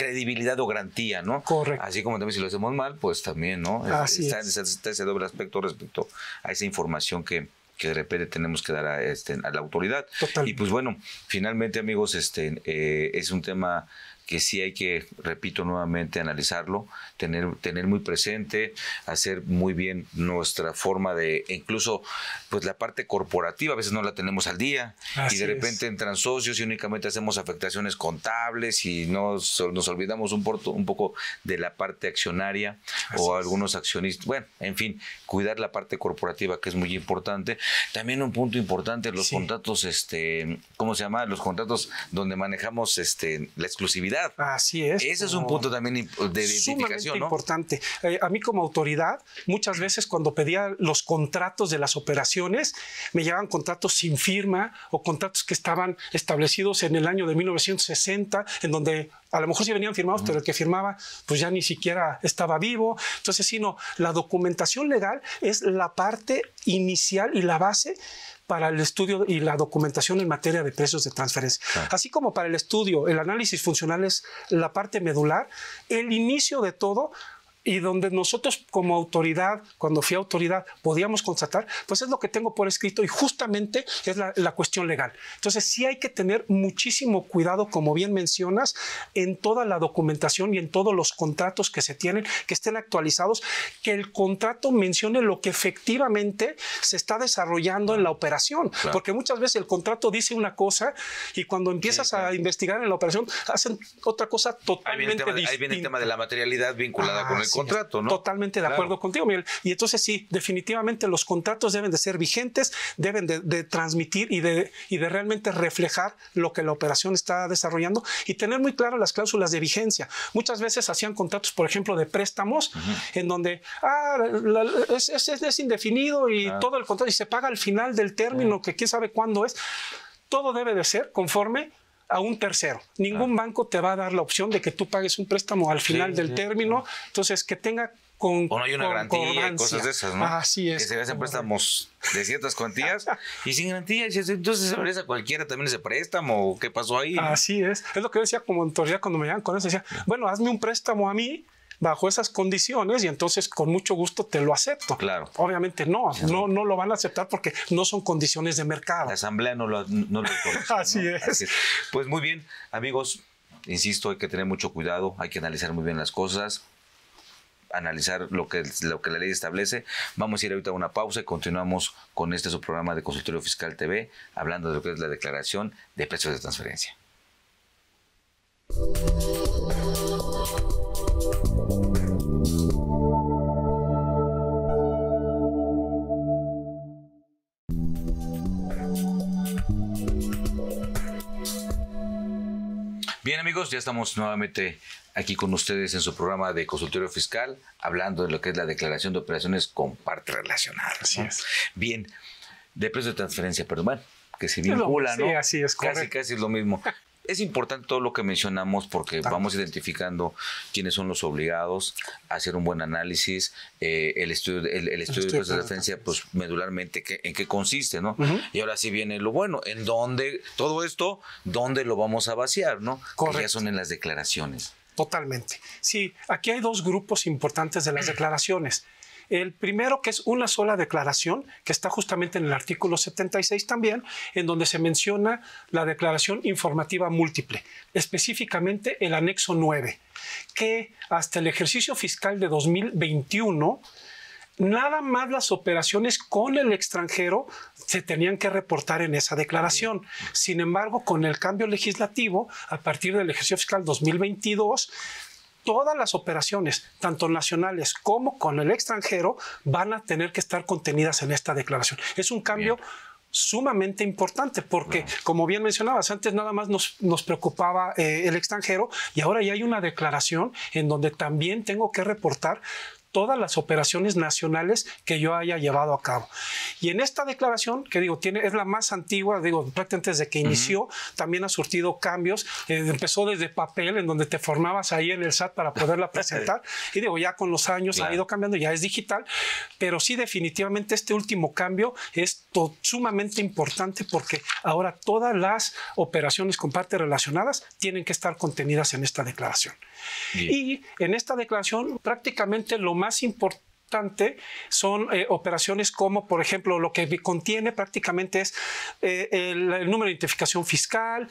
credibilidad o garantía, ¿no? Correcto. Así como también si lo hacemos mal, pues también, ¿no? Así está, ese doble aspecto respecto a esa información que, que de repente tenemos que dar a, este, a la autoridad. Y pues bueno, finalmente amigos, este, eh, es un tema que sí hay que, repito nuevamente, analizarlo, tener, tener muy presente, hacer muy bien nuestra forma de, incluso pues la parte corporativa, a veces no la tenemos al día y de repente entran socios y únicamente hacemos afectaciones contables y nos, nos olvidamos un, un poco de la parte accionaria o algunos accionistas, bueno, en fin, cuidar la parte corporativa que es muy importante. También un punto importante, los contratos, este, ¿cómo se llama? Los contratos donde manejamos este, la exclusividad Así es. Ese es un punto también de identificación, ¿no? importante. Eh, a mí como autoridad, muchas veces cuando pedía los contratos de las operaciones, me llegaban contratos sin firma o contratos que estaban establecidos en el año de 1960, en donde a lo mejor sí venían firmados, pero el que firmaba pues ya ni siquiera estaba vivo. Entonces, sino la documentación legal es la parte inicial y la base para el estudio y la documentación en materia de precios de transferencia. Así como para el estudio, el análisis funcional es la parte medular, el inicio de todo y donde nosotros como autoridad, cuando fui autoridad, podíamos constatar, pues es lo que tengo por escrito y justamente es la, cuestión legal. Entonces sí hay que tener muchísimo cuidado, como bien mencionas, en toda la documentación y en todos los contratos que se tienen, que estén actualizados, que el contrato mencione lo que efectivamente se está desarrollando en la operación, porque muchas veces el contrato dice una cosa y cuando empiezas a investigar en la operación hacen otra cosa totalmente distinta. Ahí viene el tema de la materialidad vinculada con el contrato, ¿no? Totalmente de acuerdo contigo, Miguel. Y entonces sí, definitivamente los contratos deben de ser vigentes, deben de, transmitir y de, y de realmente reflejar lo que la operación está desarrollando y tener muy claras las cláusulas de vigencia. Muchas veces hacían contratos, por ejemplo, de préstamos, en donde ah, es, es, indefinido y todo el contrato y se paga al final del término, que quién sabe cuándo es. Todo debe de ser conforme a un tercero. Ningún banco te va a dar la opción de que tú pagues un préstamo al final del término. Entonces, que tenga con, o no hay una garantía y cosas de esas, ¿no? Así es. Que se hacen préstamos de ciertas cuantías [laughs] y sin garantía. Entonces, a cualquiera también ese préstamo. ¿Qué pasó ahí? Así es. Es lo que yo decía como autoridad cuando me llaman con eso. Decía, bueno, hazme un préstamo a mí bajo esas condiciones y entonces con mucho gusto te lo acepto. Claro. Obviamente no, no, no lo van a aceptar porque no son condiciones de mercado. La asamblea no lo, no [laughs] Así, Es. Pues muy bien, amigos, insisto, hay que tener mucho cuidado, hay que analizar muy bien las cosas analizar lo que, lo que la ley establece. Vamos a ir ahorita a una pausa y continuamos con este su programa de Consultorio Fiscal TV, hablando de lo que es la declaración de precios de transferencia. Amigos, ya estamos nuevamente aquí con ustedes en su programa de consultorio fiscal, hablando de lo que es la declaración de operaciones con partes relacionadas. Bien, de precio de transferencia, perdón, que se vincula, ¿no? Sí, así es, Casi, casi es lo mismo. [laughs] es importante todo lo que mencionamos porque vamos identificando quiénes son los obligados, hacer un buen análisis, eh, el estudio, el, estudio, de defensa, pues medularmente en qué consiste, ¿no? Y ahora sí viene lo bueno, en dónde, todo esto, dónde lo vamos a vaciar, ¿no? Correcto. Que ya son en las declaraciones. Totalmente. Sí, aquí hay dos grupos importantes de las [clears throat] declaraciones. El primero, que es una sola declaración, que está justamente en el artículo 76 también, en donde se menciona la declaración informativa múltiple, específicamente el anexo 9, que hasta el ejercicio fiscal de 2021 nada más las operaciones con el extranjero se tenían que reportar en esa declaración. Sin embargo, con el cambio legislativo, a partir del ejercicio fiscal 2022, todas las operaciones, tanto nacionales como con el extranjero, van a tener que estar contenidas en esta declaración. Es un cambio sumamente importante porque, como bien mencionabas, antes nada más nos, preocupaba eh, el extranjero y ahora ya hay una declaración en donde también tengo que reportar todas las operaciones nacionales que yo haya llevado a cabo. Y en esta declaración, que digo, tiene, es la más antigua, digo, prácticamente desde que inició, también ha surtido cambios. Eh, empezó desde papel, en donde te formabas ahí en el SAT para poderla [laughs] presentar. y digo, ya con los años ha ido cambiando, ya es digital. Pero sí, definitivamente este último cambio es sumamente importante porque ahora todas las operaciones con partes relacionadas tienen que estar contenidas en esta declaración. Y en esta declaración prácticamente lo más importante son eh, operaciones como, por ejemplo, lo que contiene prácticamente es eh, el, número de identificación fiscal,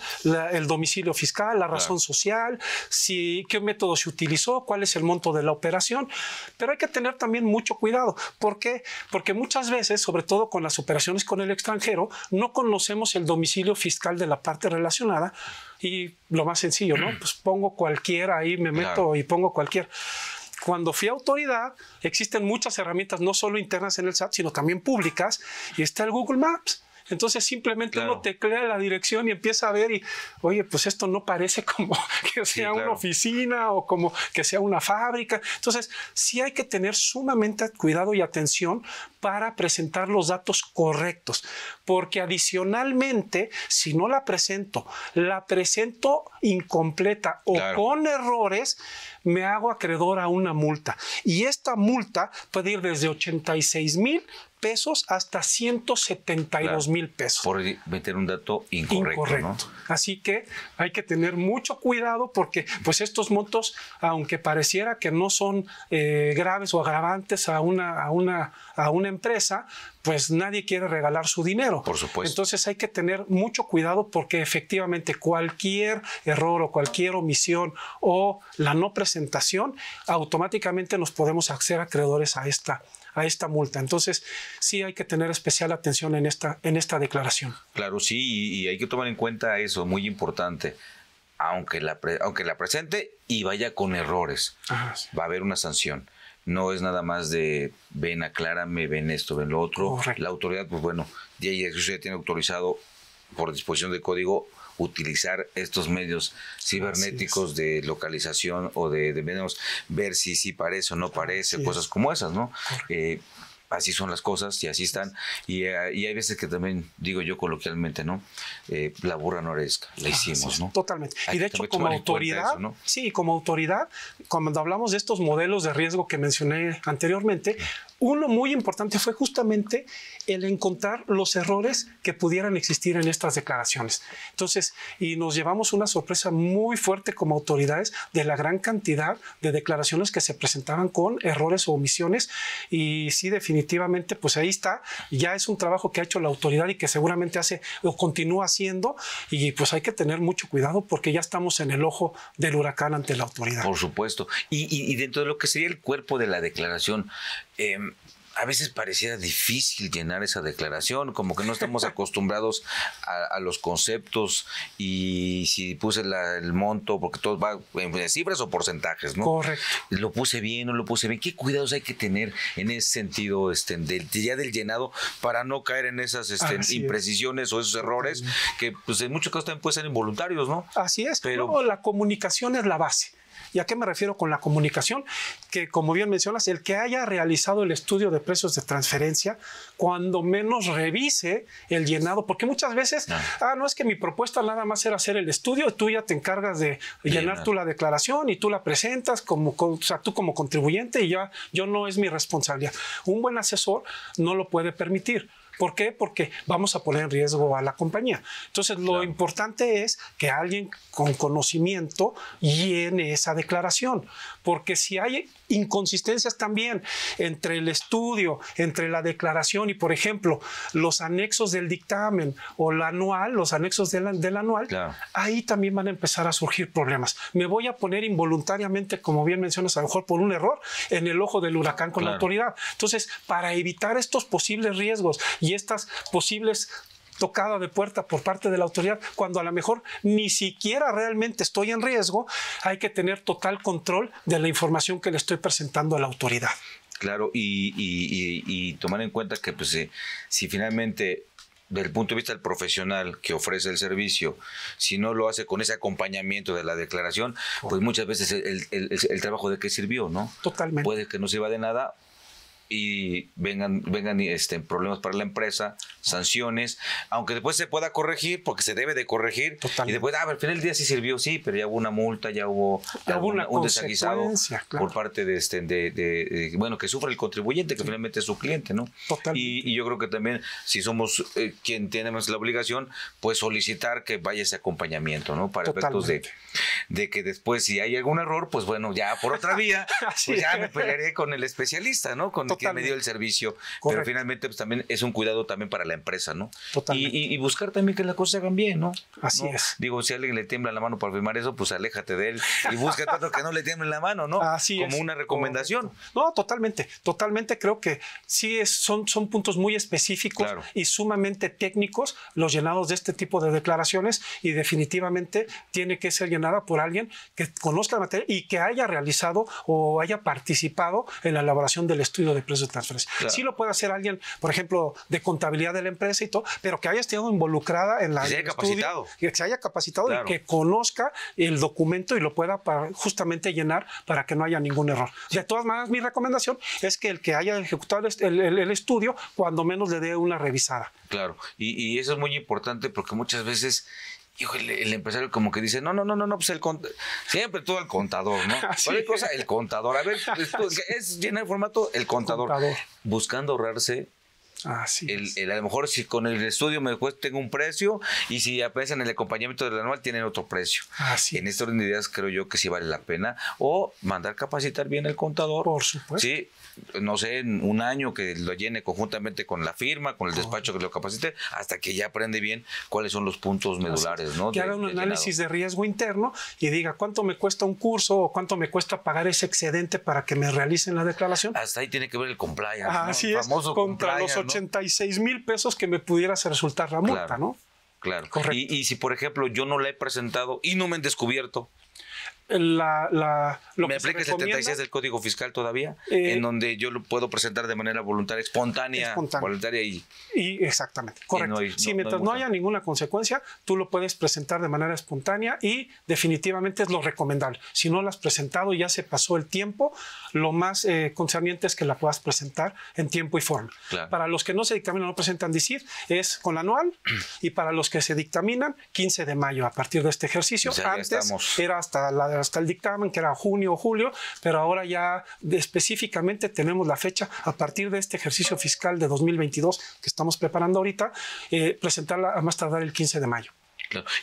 el domicilio fiscal, la razón social, si, qué método se utilizó, cuál es el monto de la operación. Pero hay que tener también mucho cuidado. ¿Por qué? Porque muchas veces, sobre todo con las operaciones con el extranjero, no conocemos el domicilio fiscal de la parte relacionada. Y lo más sencillo, ¿no? [clears throat] Pues pongo cualquiera ahí, me meto y pongo cualquier cuando fui autoridad, existen muchas herramientas, no solo internas en el SAT, sino también públicas, y está el Google Maps. Entonces simplemente uno teclea la dirección y empieza a ver y, oye, pues esto no parece como [laughs] que sea una oficina o como que sea una fábrica. Entonces sí hay que tener sumamente cuidado y atención para presentar los datos correctos, porque adicionalmente, si no la presento, la presento incompleta o con errores, me hago acreedor a una multa. Y esta multa puede ir desde 86 mil pesos hasta 172 mil pesos. Por meter un dato incorrecto. Así que hay que tener mucho cuidado porque pues estos montos, aunque pareciera que no son eh, graves o agravantes a una, a, una, a una empresa, pues nadie quiere regalar su dinero. Por supuesto. Entonces hay que tener mucho cuidado porque efectivamente cualquier error o cualquier omisión o la no presentación, automáticamente nos podemos hacer acreedores a esta, a esta multa. Entonces, sí hay que tener especial atención en esta, en esta declaración. Claro, sí, y, hay que tomar en cuenta eso, muy importante. Aunque la, aunque la presente y vaya con errores, va a haber una sanción. No es nada más de ven, aclárame, ven esto, ven lo otro. La autoridad, pues bueno, ya, ya tiene autorizado por disposición de código utilizar estos medios cibernéticos de localización o de, de menos ver si sí parece o no parece, cosas como esas, ¿no? Eh, así son las cosas y así están. Y, eh, y, hay veces que también, digo yo coloquialmente, ¿no? Eh, la burra no la ah, hicimos, ¿no? Totalmente. y de hecho, como autoridad, sí, como autoridad, cuando hablamos de estos modelos de riesgo que mencioné anteriormente, uno muy importante fue justamente el encontrar los errores que pudieran existir en estas declaraciones. Entonces, y nos llevamos una sorpresa muy fuerte como autoridades de la gran cantidad de declaraciones que se presentaban con errores o omisiones. Y sí, definitivamente, pues ahí está. Ya es un trabajo que ha hecho la autoridad y que seguramente hace o continúa haciendo. Y pues hay que tener mucho cuidado porque ya estamos en el ojo del huracán ante la autoridad. Por supuesto. Y, y dentro de lo que sería el cuerpo de la declaración, Em, a veces pareciera difícil llenar esa declaración, como que no estamos [laughs] acostumbrados a, los conceptos y si puse el monto, porque todo va en cifras o porcentajes, ¿no? Correcto. Lo puse bien o lo puse bien. ¿Qué cuidados hay que tener en ese sentido, este, ya del llenado, para no caer en esas este, imprecisiones o esos errores que, pues, en muchos casos también pueden ser involuntarios, ¿no? Así es. Pero la comunicación es la base. ¿Y a qué me refiero con la comunicación? Que como bien mencionas, el que haya realizado el estudio de precios de transferencia, cuando menos revise el llenado, porque muchas veces, ah, no es que mi propuesta nada más era hacer el estudio, tú ya te encargas de llenar tú la declaración y tú la presentas como, o sea, tú como contribuyente y ya yo no es mi responsabilidad. Un buen asesor no lo puede permitir. ¿Por qué? Porque vamos a poner en riesgo a la compañía. Entonces, lo importante es que alguien con conocimiento llene esa declaración, porque si hay inconsistencias también entre el estudio, entre la declaración y, por ejemplo, los anexos del dictamen o la anual, los anexos del, del anual, ahí también van a empezar a surgir problemas. Me voy a poner involuntariamente, como bien mencionas, a lo mejor por un error, en el ojo del huracán con la autoridad. Entonces, para evitar estos posibles riesgos y estas posibles tocada de puerta por parte de la autoridad, cuando a lo mejor ni siquiera realmente estoy en riesgo, hay que tener total control de la información que le estoy presentando a la autoridad. Claro, y, tomar en cuenta que pues, eh, si finalmente desde el punto de vista del profesional que ofrece el servicio, si no lo hace con ese acompañamiento de la declaración, pues muchas veces el, el trabajo de qué sirvió, ¿no? Totalmente. Puede que no sirva de nada y vengan, vengan este, problemas para la empresa, sanciones, aunque después se pueda corregir, porque se debe de corregir, y después, ah, al final del día sí sirvió, sí, pero ya hubo una multa, ya hubo, un desaguisado por parte de, este, de, bueno, que sufre el contribuyente, que finalmente es su cliente, ¿no? Y, yo creo que también, si somos eh, quien tenemos la obligación, pues solicitar que vaya ese acompañamiento, ¿no? Para efectos de, de que después, si hay algún error, pues bueno, ya por otra vía, [laughs] pues ya me pelearé con el especialista, ¿no? Con que me dio el servicio, pero finalmente pues, también es un cuidado también para la empresa, ¿no? Totalmente. Y, buscar también que las cosas se hagan bien, ¿no? Así es. Digo, si a alguien le tiembla la mano para firmar eso, pues aléjate de él y busca tanto que no le tiemble la mano, ¿no? Así Como una recomendación. No, totalmente, totalmente creo que sí es, son, son puntos muy específicos y sumamente técnicos los llenados de este tipo de declaraciones y definitivamente tiene que ser llenada por alguien que conozca la materia y que haya realizado o haya participado en la elaboración del estudio de de transferencia. Sí lo puede hacer alguien, por ejemplo, de contabilidad de la empresa y todo, pero que haya estado involucrada en la... Que se haya capacitado. Que se haya capacitado y que conozca el documento y lo pueda justamente llenar para que no haya ningún error. De todas maneras, mi recomendación es que el que haya ejecutado el, estudio, cuando menos le dé una revisada. Claro, y, y eso es muy importante porque muchas veces el, empresario como que dice, no, no, no, no, no, pues el siempre todo el contador, ¿no? [laughs] ¿Cuál cosa? El contador. A ver, es llenar el formato, el contador. Buscando ahorrarse Así el, a lo mejor si con el estudio me cuesta, tengo un precio y si en el acompañamiento del anual tienen otro precio. Así en esta orden de ideas creo yo que sí vale la pena. O mandar capacitar bien el contador. Por supuesto. Sí, no sé, en un año que lo llene conjuntamente con la firma, con el despacho que lo capacite, hasta que ya aprende bien cuáles son los puntos medulares, ¿no? Que haga un análisis de riesgo interno y diga cuánto me cuesta un curso o cuánto me cuesta pagar ese excedente para que me realicen la declaración. Hasta ahí tiene que ver el compliance. Así es, famoso contra los 86 mil pesos que me pudiera resultar la multa, ¿no? Claro. Y, y si, por ejemplo, yo no la he presentado y no me han descubierto, la, la, lo ¿Me aplica el 76 del Código Fiscal todavía? Eh, en donde yo lo puedo presentar de manera voluntaria, espontánea, voluntaria y... y exactamente, correcto. si mientras no, haya ninguna consecuencia, tú lo puedes presentar de manera espontánea y definitivamente es lo recomendable. Si no lo has presentado y ya se pasó el tiempo, lo más eh, concerniente es que la puedas presentar en tiempo y forma. Para los que no se dictaminan no presentan DICIR, es con la anual y para los que se dictaminan, 15 de mayo a partir de este ejercicio. Antes era hasta la hasta el dictamen, que era junio o julio, pero ahora ya específicamente tenemos la fecha a partir de este ejercicio fiscal de 2022 que estamos preparando ahorita, eh, presentarla a más tardar el 15 de mayo.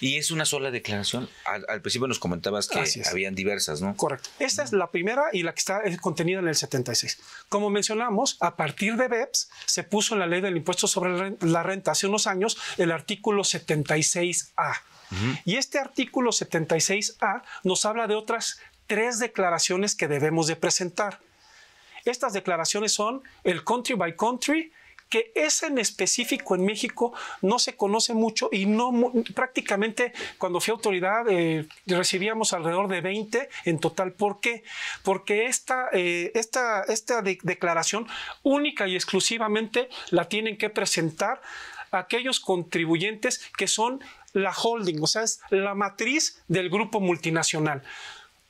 Y es una sola declaración. Al, principio nos comentabas que habían diversas, ¿no? Correcto. Esta es la primera y la que está contenida en el 76. Como mencionamos, a partir de BEPS se puso en la ley del impuesto sobre la renta hace unos años el artículo 76A y este artículo 76A nos habla de otras tres declaraciones que debemos de presentar. Estas declaraciones son el country by country, que es en específico en México no se conoce mucho y no prácticamente cuando fui autoridad eh, recibíamos alrededor de 20 en total. ¿Por qué? Porque esta, eh, esta, esta declaración única y exclusivamente la tienen que presentar aquellos contribuyentes que son la holding, o sea, es la matriz del grupo multinacional.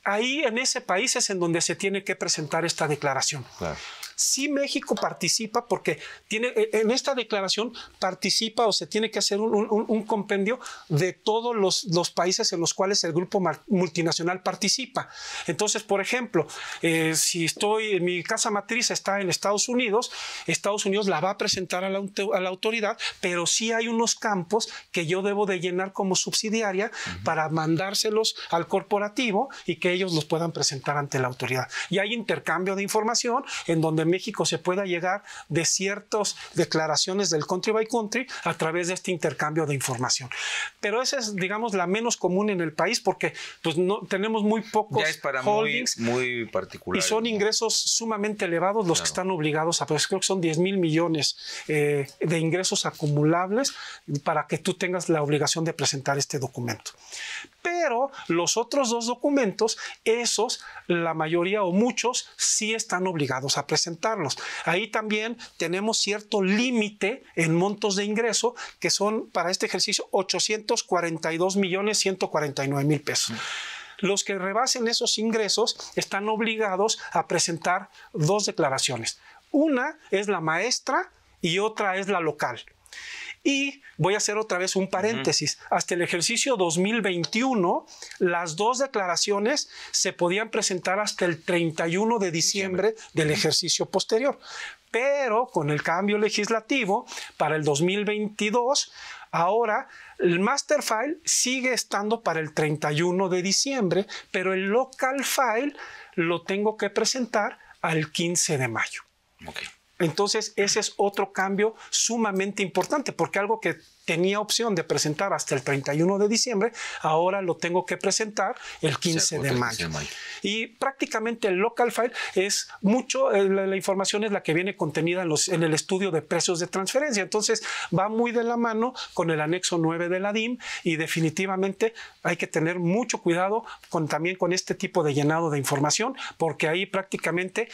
ahí en ese país es en donde se tiene que presentar esta declaración. Claro. Sí México participa porque tiene, e, en esta declaración participa o se tiene que hacer un, un- un compendio de todos los, los países en los cuales el grupo multinacional participa. Entonces, por ejemplo, eh, si estoy, mi casa matriz está en Estados Unidos, Estados Unidos la va a presentar a la, auto- a la autoridad, pero sí hay unos campos que yo debo de llenar como subsidiaria para mandárselos al corporativo y que ellos los puedan presentar ante la autoridad. Y hay intercambio de información en donde México se pueda llegar de ciertas declaraciones del country by country a través de este intercambio de información. Pero esa es, digamos, la menos común en el país porque pues, no, tenemos muy pocos Ya es para muy, holdings muy particular. y son ¿no? ingresos sumamente elevados los Claro. que están obligados a, pues creo que son 10 mil millones eh, de ingresos acumulables para que tú tengas la obligación de presentar este documento. Pero los otros dos documentos, esos, la mayoría o muchos, sí están obligados a Ahí también tenemos cierto límite en montos de ingreso que son para este ejercicio 842 millones 149 mil pesos. Los que rebasen esos ingresos están obligados a presentar dos declaraciones. Una es la maestra y otra es la local. Y voy a hacer otra vez un paréntesis. Hasta el ejercicio 2021, las dos declaraciones se podían presentar hasta el 31 de diciembre del ejercicio posterior. Pero con el cambio legislativo para el 2022, ahora el master file sigue estando para el 31 de diciembre, pero el local file lo tengo que presentar al 15 de mayo. Entonces, ese es otro cambio sumamente importante, porque algo que tenía opción de presentar hasta el 31 de diciembre, ahora lo tengo que presentar el 15 sea, de el 15 mayo. Y prácticamente el local file es mucho, eh, la, la información es la que viene contenida en, los, en el estudio de precios de transferencia. Entonces va muy de la mano con el anexo 9 de la DIM y definitivamente hay que tener mucho cuidado con, también con este tipo de llenado de información, porque ahí prácticamente,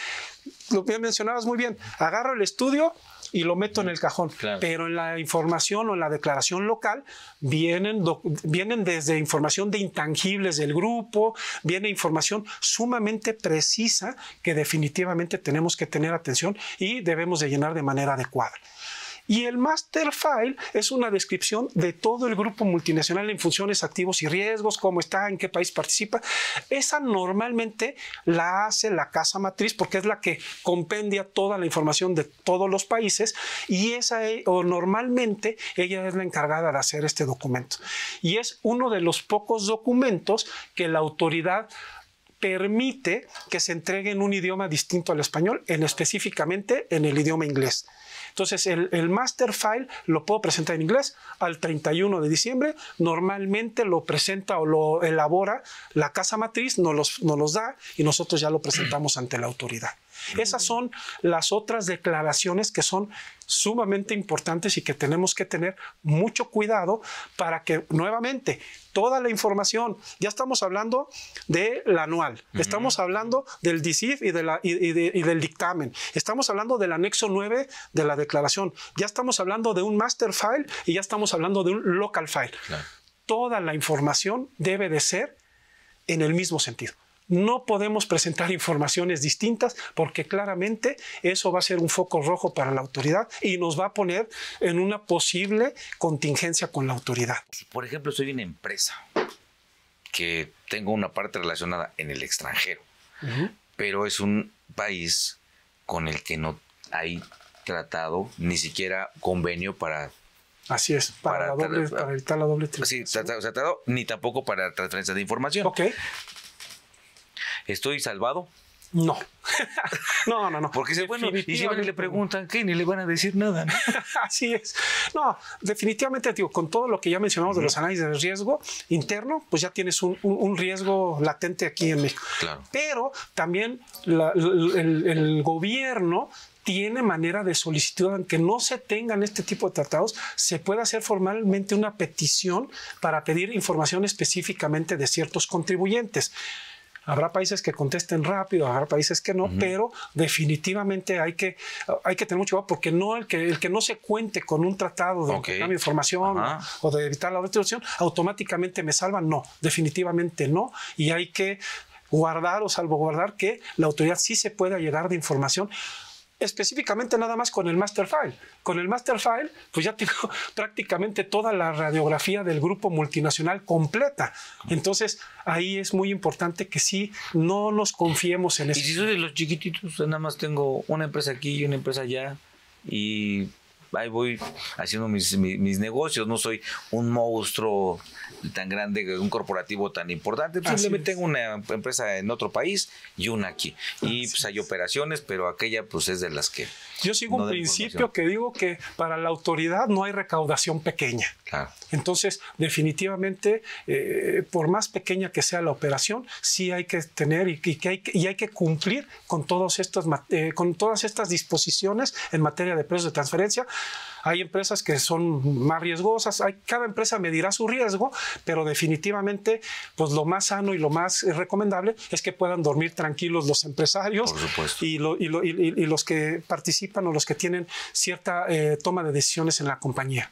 lo que mencionabas muy bien, agarro el estudio y lo meto en el cajón. Claro. Pero en la información o en la declaración local vienen, vienen desde información de intangibles del grupo, viene información sumamente precisa que definitivamente tenemos que tener atención y debemos de llenar de manera adecuada. Y el master file es una descripción de todo el grupo multinacional en funciones, activos y riesgos, cómo está, en qué país participa. Esa normalmente la hace la casa matriz porque es la que compendia toda la información de todos los países y esa e- o normalmente ella es la encargada de hacer este documento. Y es uno de los pocos documentos que la autoridad permite que se entregue en un idioma distinto al español, en específicamente en el idioma inglés. Entonces, el, el master file lo puedo presentar en inglés al 31 de diciembre. Normalmente lo presenta o lo elabora la casa matriz, nos los, nos los da y nosotros ya lo presentamos ante la autoridad. Esas son las otras declaraciones que son sumamente importantes y que tenemos que tener mucho cuidado para que nuevamente toda la información, ya estamos hablando del anual, estamos hablando del DICIF y, de la- y- y de- y del dictamen, estamos hablando del anexo 9 de la declaración, ya estamos hablando de un master file y ya estamos hablando de un local file. Claro. Toda la información debe de ser en el mismo sentido. No podemos presentar informaciones distintas porque claramente eso va a ser un foco rojo para la autoridad y nos va a poner en una posible contingencia con la autoridad. Si, por ejemplo, soy una empresa que tengo una parte relacionada en el extranjero, pero es un país con el que no hay tratado, ni siquiera convenio para, Así es, para, Para la doble- para evitar la doble sí, tributación. tratado, tratado, ni tampoco para transferencia de información. Ok, ¿Estoy salvado? no. [laughs] no, no, no. [laughs] Porque dice, bueno, y si le preguntan, ¿qué? Ni le van a decir nada, ¿no? [laughs] Así es. No, definitivamente, digo, con todo lo que ya mencionamos de los análisis de riesgo interno, pues ya tienes un, un- un riesgo latente aquí en México. Claro. Pero también la- el, el gobierno tiene manera de solicitud, aunque no se tengan este tipo de tratados, se puede hacer formalmente una petición para pedir información específicamente de ciertos contribuyentes. Habrá países que contesten rápido, habrá países que no, pero definitivamente hay que, hay que tener mucho cuidado porque no el que, el que no se cuente con un tratado de Ok. intercambio de información Ajá. o de evitar la retribución, automáticamente me salvan. No, definitivamente no. Y hay que guardar o salvaguardar que la autoridad sí se pueda llegar de información específicamente nada más con el master file. Con el master file, pues ya tengo [laughs] prácticamente toda la radiografía del grupo multinacional completa. Entonces, ahí es muy importante que sí no nos confiemos en eso. Y si soy de los chiquititos, nada más tengo una empresa aquí y una empresa allá y ahí voy haciendo mis, mis, negocios, no soy un monstruo tan grande, un corporativo tan importante, simplemente tengo una empresa en otro país y una aquí. Y pues hay operaciones, pero aquella pues es de las que... Yo sigo un principio que digo que para la autoridad no hay recaudación pequeña. Entonces, definitivamente, eh, por más pequeña que sea la operación, sí hay que tener y, que hay, y hay que cumplir con, todos estos, eh, con todas estas disposiciones en materia de precios de transferencia hay empresas que son más riesgosas, hay, cada empresa medirá su riesgo, pero definitivamente pues lo más sano y lo más recomendable es que puedan dormir tranquilos los empresarios y, los que participan o los que tienen cierta eh, toma de decisiones en la compañía.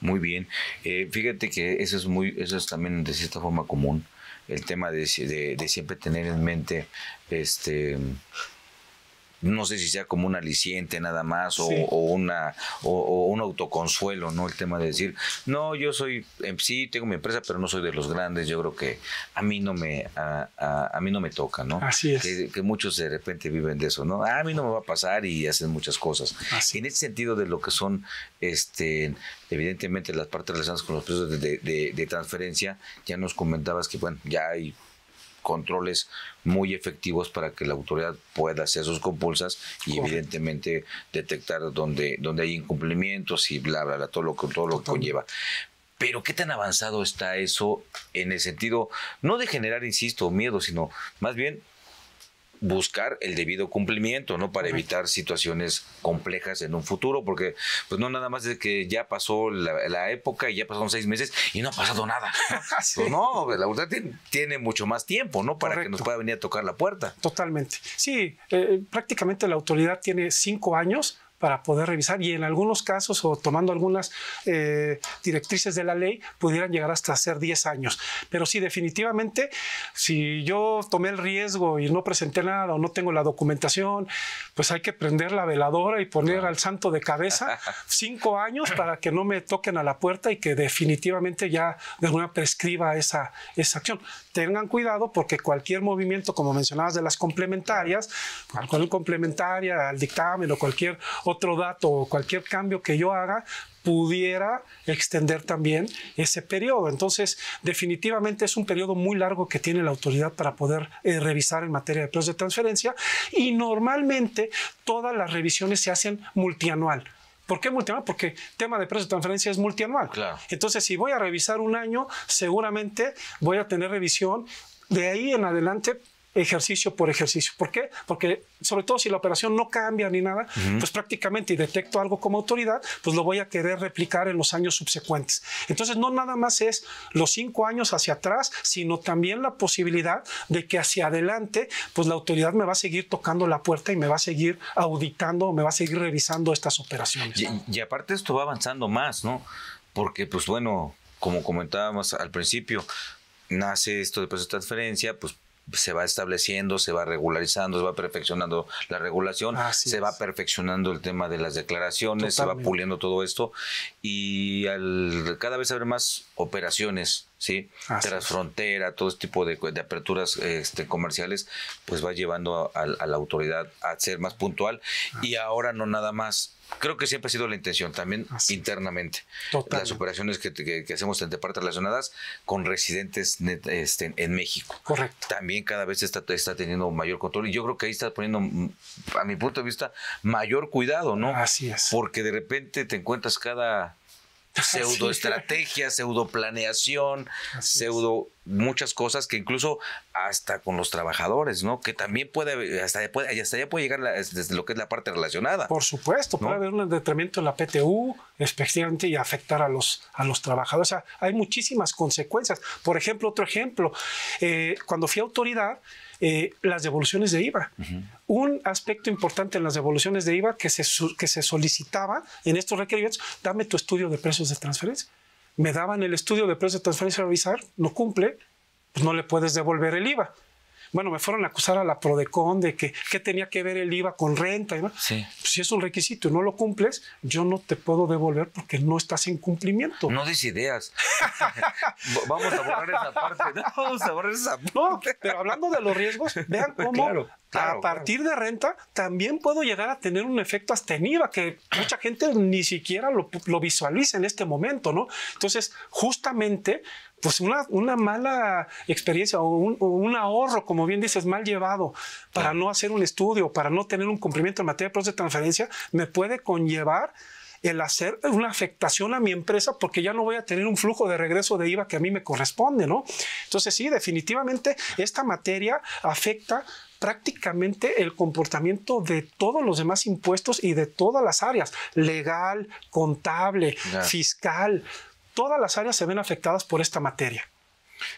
Muy bien. Eh, fíjate que eso es muy, eso es también de cierta forma común, el tema de, de siempre tener en mente este no sé si sea como un aliciente nada más o, una o, un autoconsuelo, ¿no? El tema de decir, no, yo soy, em, sí, tengo mi empresa, pero no soy de los grandes, yo creo que a mí no me, a, mí no me toca, ¿no? Así es. Que, muchos de repente viven de eso, ¿no? a mí no me va a pasar y hacen muchas cosas. En ese sentido de lo que son, este, evidentemente las partes relacionadas con los precios de, de transferencia, ya nos comentabas que, bueno, ya hay controles muy efectivos para que la autoridad pueda hacer sus compulsas y evidentemente detectar donde, donde hay incumplimientos y bla, bla, bla, todo lo todo lo que conlleva. Pero ¿qué tan avanzado está eso en el sentido, no de generar, insisto, miedo, sino más bien buscar el debido cumplimiento, ¿no? Para evitar situaciones complejas en un futuro, porque pues no nada más de que ya pasó la, época y ya pasaron seis meses y no ha pasado nada. [laughs] Pues no, la autoridad tiene, mucho más tiempo, ¿no? Para que nos pueda venir a tocar la puerta. Totalmente. Sí, eh, prácticamente la autoridad tiene cinco años para poder revisar y en algunos casos o tomando algunas eh, directrices de la ley pudieran llegar hasta ser 10 años. Pero sí, definitivamente, si yo tomé el riesgo y no presenté nada o no tengo la documentación, pues hay que prender la veladora y poner al santo de cabeza [laughs] cinco años para que no me toquen a la puerta y que definitivamente ya de alguna prescriba esa, esa acción. Tengan cuidado porque cualquier movimiento, como mencionabas, de las complementarias, cualquier complementaria al dictamen o cualquier otro dato o cualquier cambio que yo haga pudiera extender también ese periodo. Entonces, definitivamente es un periodo muy largo que tiene la autoridad para poder eh, revisar en materia de precios de transferencia y normalmente todas las revisiones se hacen multianual. ¿Por qué multianual? Porque el tema de precios de transferencia es multianual. Entonces, si voy a revisar un año, seguramente voy a tener revisión de ahí en adelante ejercicio por ejercicio. ¿Por qué? Porque sobre todo si la operación no cambia ni nada, pues prácticamente y detecto algo como autoridad, pues lo voy a querer replicar en los años subsecuentes. Entonces no nada más es los cinco años hacia atrás, sino también la posibilidad de que hacia adelante, pues la autoridad me va a seguir tocando la puerta y me va a seguir auditando, me va a seguir revisando estas operaciones. Y, y aparte esto va avanzando más, ¿no? Porque pues bueno, como comentábamos al principio, nace esto de precios de transferencia, pues se va estableciendo, se va regularizando, se va perfeccionando la regulación, se va perfeccionando el tema de las declaraciones, se va puliendo todo esto y al cada vez haber más operaciones, ¿sí? Tras frontera, todo este tipo de, aperturas este, comerciales, pues va llevando a, la autoridad a ser más puntual y ahora no nada más creo que siempre ha sido la intención también internamente. Las operaciones que, hacemos entre partes relacionadas con residentes este, en México. Correcto. También cada vez está, está teniendo mayor control y yo creo que ahí está poniendo, a mi punto de vista, mayor cuidado, ¿no? Así es. Porque de repente te encuentras cada [laughs] pseudo estrategia, pseudo planeación, pseudo muchas cosas que incluso hasta con los trabajadores, ¿no? Que también puede, hasta, puede, hasta ya puede llegar desde lo que es la parte relacionada. Por supuesto, puede haber un detrimento en la PTU, especialmente, y afectar a los, a los trabajadores. O sea, hay muchísimas consecuencias. Por ejemplo, otro ejemplo, eh, cuando fui a autoridad, eh, las devoluciones de IVA. Un aspecto importante en las devoluciones de IVA que se, que se solicitaba en estos requerimientos, dame tu estudio de precios de transferencia. Me daban el estudio de precios de transferencia a revisar, no cumple, pues no le puedes devolver el IVA. Bueno, me fueron a acusar a la Prodecon de que, que tenía que ver el IVA con renta. ¿no? Sí. Pues si es un requisito y no lo cumples, yo no te puedo devolver porque no estás en cumplimiento. No des ideas. [laughs] Vamos a borrar esa parte. ¿no? [laughs] Vamos a borrar esa parte. No, pero hablando de los riesgos, vean [laughs] cómo Claro, claro, a partir de renta también puedo llegar a tener un efecto hasta en IVA que mucha gente ni siquiera lo, lo visualiza en este momento, ¿no? Entonces, justamente, pues una, una mala experiencia o un, o un ahorro, como bien dices, mal llevado para no hacer un estudio, para no tener un cumplimiento en materia de procesos de transferencia, me puede conllevar el hacer una afectación a mi empresa porque ya no voy a tener un flujo de regreso de IVA que a mí me corresponde, ¿no? Entonces sí, definitivamente esta materia afecta prácticamente el comportamiento de todos los demás impuestos y de todas las áreas, legal, contable, fiscal, todas las áreas se ven afectadas por esta materia.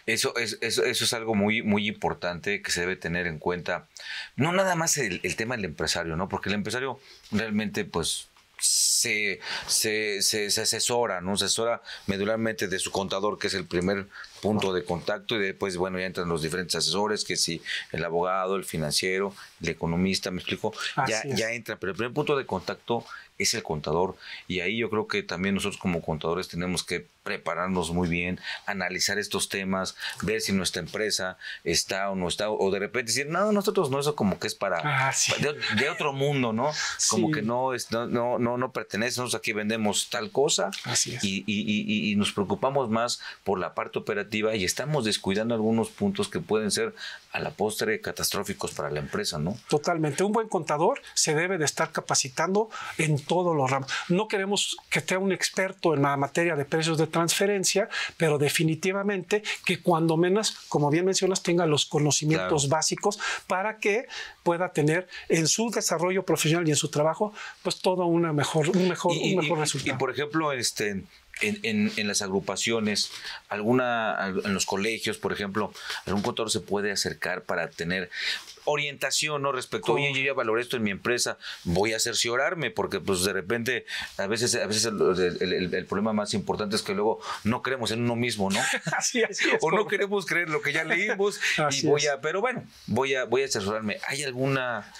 Eso es, eso, eso es algo muy, muy importante que se debe tener en cuenta. No nada más el, el tema del empresario, ¿no? Porque el empresario realmente, pues, se, se, se, se asesora, ¿no? Se asesora medularmente de su contador, que es el primer punto de contacto, y después, bueno, ya entran los diferentes asesores, que si el abogado, el financiero, el economista, me explico, ya, es. ya entra, pero el primer punto de contacto es el contador y ahí yo creo que también nosotros como contadores tenemos que prepararnos muy bien, analizar estos temas, ver si nuestra empresa está o no está, o de repente decir, no, nosotros no, eso como que es para, Ah, sí. de, de otro mundo, ¿no? [laughs] Como que no, es, no, no, no, no pertenece, nosotros aquí vendemos tal cosa Así es. y, y- y- y nos preocupamos más por la parte operativa y estamos descuidando algunos puntos que pueden ser a la postre catastróficos para la empresa, ¿no? Totalmente. Un buen contador se debe de estar capacitando en todos los ramos. No queremos que sea un experto en la materia de precios de transferencia, pero definitivamente que cuando menos, como bien mencionas, tenga los conocimientos Claro. básicos para que pueda tener en su desarrollo profesional y en su trabajo, pues todo una mejor, un mejor, un mejor y- resultado. y, por ejemplo, este, en, en- en las agrupaciones, alguna, en los colegios, por ejemplo, algún contador se puede acercar para tener orientación ¿no? respecto, oye, yo ya valoré esto en mi empresa, voy a cerciorarme, porque pues de repente, a veces, a veces el, el- el- el problema más importante es que luego no creemos en uno mismo, ¿no? [laughs] así es, así es, o no queremos creer lo que ya leímos [laughs] y voy es. a, pero bueno, voy a, voy a cerciorarme. ¿Hay alguna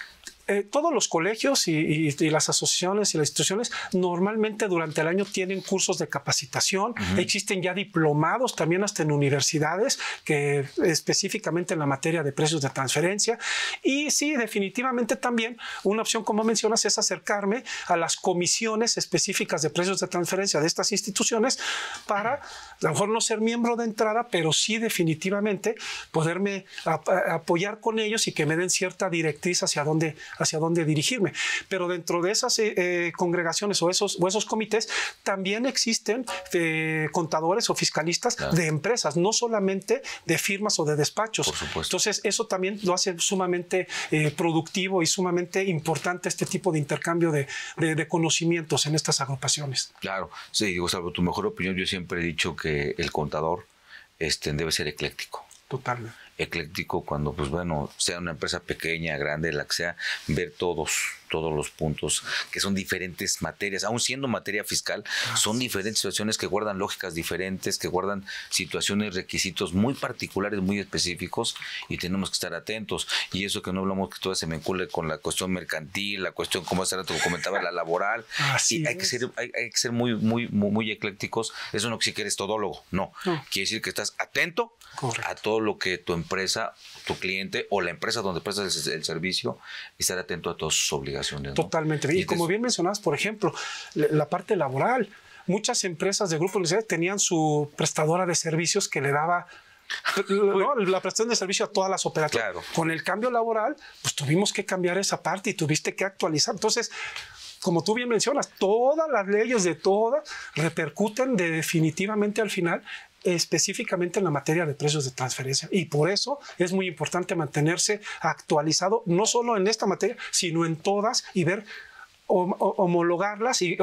eh, todos los colegios y, y- y las asociaciones y las instituciones normalmente durante el año tienen cursos de capacitación. Existen ya diplomados también hasta en universidades que específicamente en la materia de precios de transferencia. Y sí, definitivamente también una opción, como mencionas, es acercarme a las comisiones específicas de precios de transferencia de estas instituciones para a lo mejor no ser miembro de entrada, pero sí definitivamente poderme ap- apoyar con ellos y que me den cierta directriz hacia dónde, hacia dónde dirigirme. Pero dentro de esas eh, eh, congregaciones o esos, o esos comités también existen eh, contadores o fiscalistas Claro. de empresas, no solamente de firmas o de despachos. Por supuesto. Entonces, eso también lo hace sumamente eh, productivo y sumamente importante este tipo de intercambio de, de- de conocimientos en estas agrupaciones. Claro, sí, digo, salvo tu mejor opinión, yo siempre he dicho que el contador este, debe ser ecléctico. Totalmente. Ecléctico cuando, pues bueno, sea una empresa pequeña, grande, la que sea, ver todos, todos los puntos, que son diferentes materias, aún siendo materia fiscal, son diferentes situaciones que guardan lógicas diferentes, que guardan situaciones, requisitos muy particulares, muy específicos, y tenemos que estar atentos. Y eso que no hablamos que todo se vincule con la cuestión mercantil, la cuestión, como hace rato comentaba, la laboral, [laughs] Así y hay que es. ser, hay, hay que ser muy, muy, muy, muy eclécticos. Eso no quiere decir que eres todólogo, no. No. Quiere decir que estás atento Correcto. a todo lo que tu empresa, tu cliente o la empresa donde prestas el, el servicio, estar atento a todas sus obligaciones. ¿no? Totalmente. Y, Y como bien mencionabas, por ejemplo, la parte laboral. Muchas empresas de grupos universitarios tenían su prestadora de servicios que le daba [laughs] ¿no? la prestación de servicio a todas las operativas. Claro. Con el cambio laboral, pues tuvimos que cambiar esa parte y tuviste que actualizar. Entonces, como tú bien mencionas, todas las leyes de todas repercuten de- definitivamente al final específicamente en la materia de precios de transferencia. Y por eso es muy importante mantenerse actualizado, no solo en esta materia, sino en todas y ver hom- ho- homologarlas y,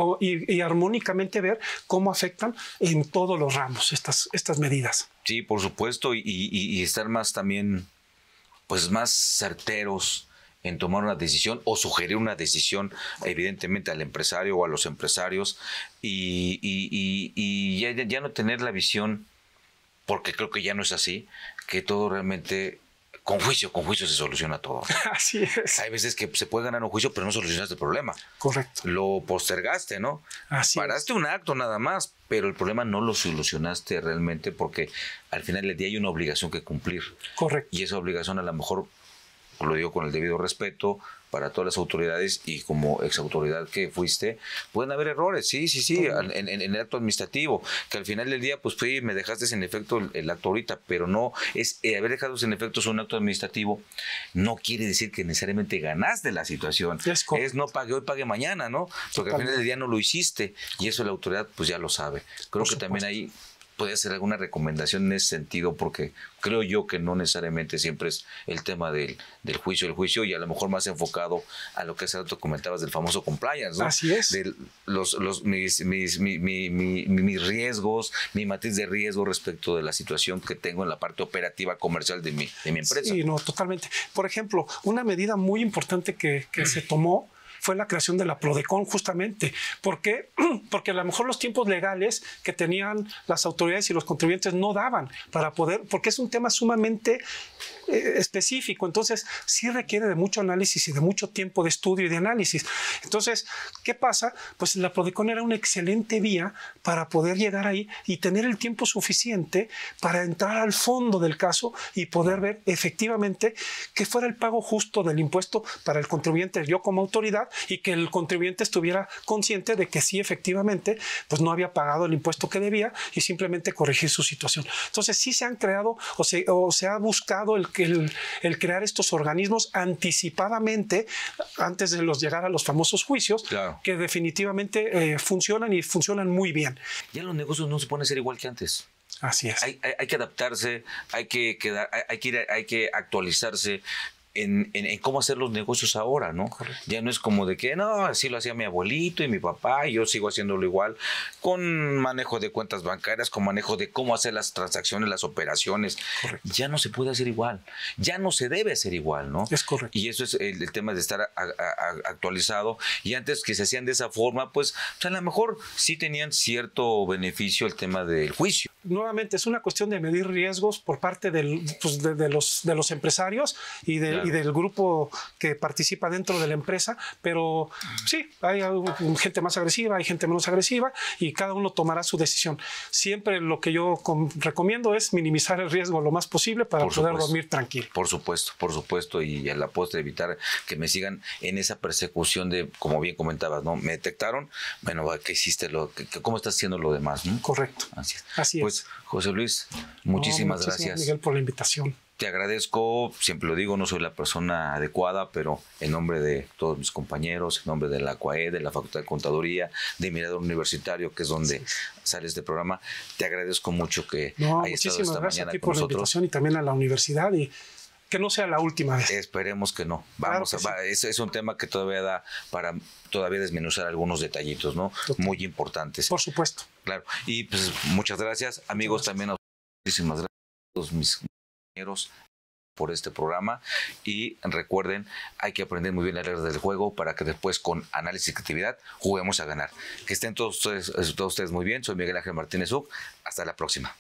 armónicamente ver cómo afectan en todos los ramos estas, estas medidas. Sí, por supuesto, y, estar más también, pues más certeros en tomar una decisión o sugerir una decisión, evidentemente al empresario o a los empresarios, y, ya no tener la visión, porque creo que ya no es así, que todo realmente con juicio, con juicio se soluciona todo. [laughs] Así es. Hay veces que se puede ganar un juicio, pero no solucionaste el problema. Correcto. Lo postergaste, ¿no? Así Paraste un acto nada más, pero el problema no lo solucionaste realmente porque al final del día hay una obligación que cumplir. Correcto. Y esa obligación a lo mejor, lo digo con el debido respeto, para todas las autoridades y como exautoridad que fuiste, pueden haber errores, sí, sí, sí, en, en- en el acto administrativo, que al final del día, pues fui, me dejaste en efecto el, el acto ahorita, pero no, es eh, haber dejado en efecto un acto administrativo, no quiere decir que necesariamente ganaste la situación, Es no pague hoy, pague mañana, ¿no? Porque al final del día no lo hiciste y eso la autoridad pues ya lo sabe. Creo Por que también ahí puede hacer alguna recomendación en ese sentido, porque creo yo que no necesariamente siempre es el tema del, del juicio, el juicio, y a lo mejor más enfocado a lo que hace rato comentabas del famoso compliance, ¿no? Así es. De los, los, mis, mis, mi- mi- mi- mis riesgos, mi matiz de riesgo respecto de la situación que tengo en la parte operativa comercial de mi, de mi empresa. Sí, no, totalmente. Por ejemplo, una medida muy importante que, que se [clears throat] tomó fue la creación de la Prodecon justamente. ¿Por qué? [clears throat] Porque a lo mejor los tiempos legales que tenían las autoridades y los contribuyentes no daban para poder, porque es un tema sumamente eh, específico, entonces sí requiere de mucho análisis y de mucho tiempo de estudio y de análisis. Entonces, ¿qué pasa? Pues la Prodecon era una excelente vía para poder llegar ahí y tener el tiempo suficiente para entrar al fondo del caso y poder ver efectivamente que fuera el pago justo del impuesto para el contribuyente, yo como autoridad, y que el contribuyente estuviera consciente de que sí, efectivamente, pues no había pagado el impuesto que debía y simplemente corregir su situación. Entonces, sí se han creado o se, o se ha buscado el, el, el crear estos organismos anticipadamente antes de los llegar a los famosos juicios, Claro. que definitivamente eh, funcionan y funcionan muy bien. Ya los negocios no se pueden ser igual que antes. Así es. hay, hay- hay que adaptarse, hay que, quedar, hay, hay que ir, hay que actualizarse. En, en- en cómo hacer los negocios ahora, ¿no? Ya no es como de que, no, así lo hacía mi abuelito y mi papá, y yo sigo haciéndolo igual, con manejo de cuentas bancarias, con manejo de cómo hacer las transacciones, las operaciones. Ya no se puede hacer igual, ya no se debe hacer igual, ¿no? Es correcto. Y eso es el, el tema de estar a- a- a- actualizado. Y antes que se hacían de esa forma, pues, pues, a lo mejor sí tenían cierto beneficio el tema del juicio. nuevamente es una cuestión de medir riesgos por parte del, pues, de, de los, de los empresarios y, de- Claro. Y del grupo que participa dentro de la empresa, pero sí, hay gente más agresiva, hay gente menos agresiva y cada uno tomará su decisión. Siempre lo que yo com- recomiendo es minimizar el riesgo lo más posible para Por poder supuesto. dormir tranquilo. Por supuesto, por supuesto, y a la postre evitar que me sigan en esa persecución de, como bien comentabas, ¿no? Me detectaron, bueno, ¿qué hiciste? Lo, que- ¿Cómo estás haciendo lo demás? ¿no? Correcto. Así es. Así es. Pues, José Luis, No, muchísimas gracias. Miguel, por la invitación. Te agradezco, siempre lo digo, no soy la persona adecuada, pero en nombre de todos mis compañeros, en nombre de la CUAE, de la Facultad de Contaduría, de Mirador Universitario, que es donde sale este programa, te agradezco mucho que No, hayas estado muchísimas esta gracias a mañana ti con por la nosotros. invitación y también a la universidad y que no sea la última vez. Esperemos que no. Claro Vamos que a, va- es, es un tema que todavía da para todavía desmenuzar algunos detallitos, ¿no? Total. Muy importantes. Por supuesto. Claro. Y pues muchas gracias, amigos, Gracias. también a muchísimas gracias a todos mis por este programa y recuerden, hay que aprender muy bien las reglas del juego para que después con análisis y creatividad juguemos a ganar. Que estén todos ustedes, todos ustedes muy bien. Soy Miguel Ángel Martínez Uc. Hasta la próxima.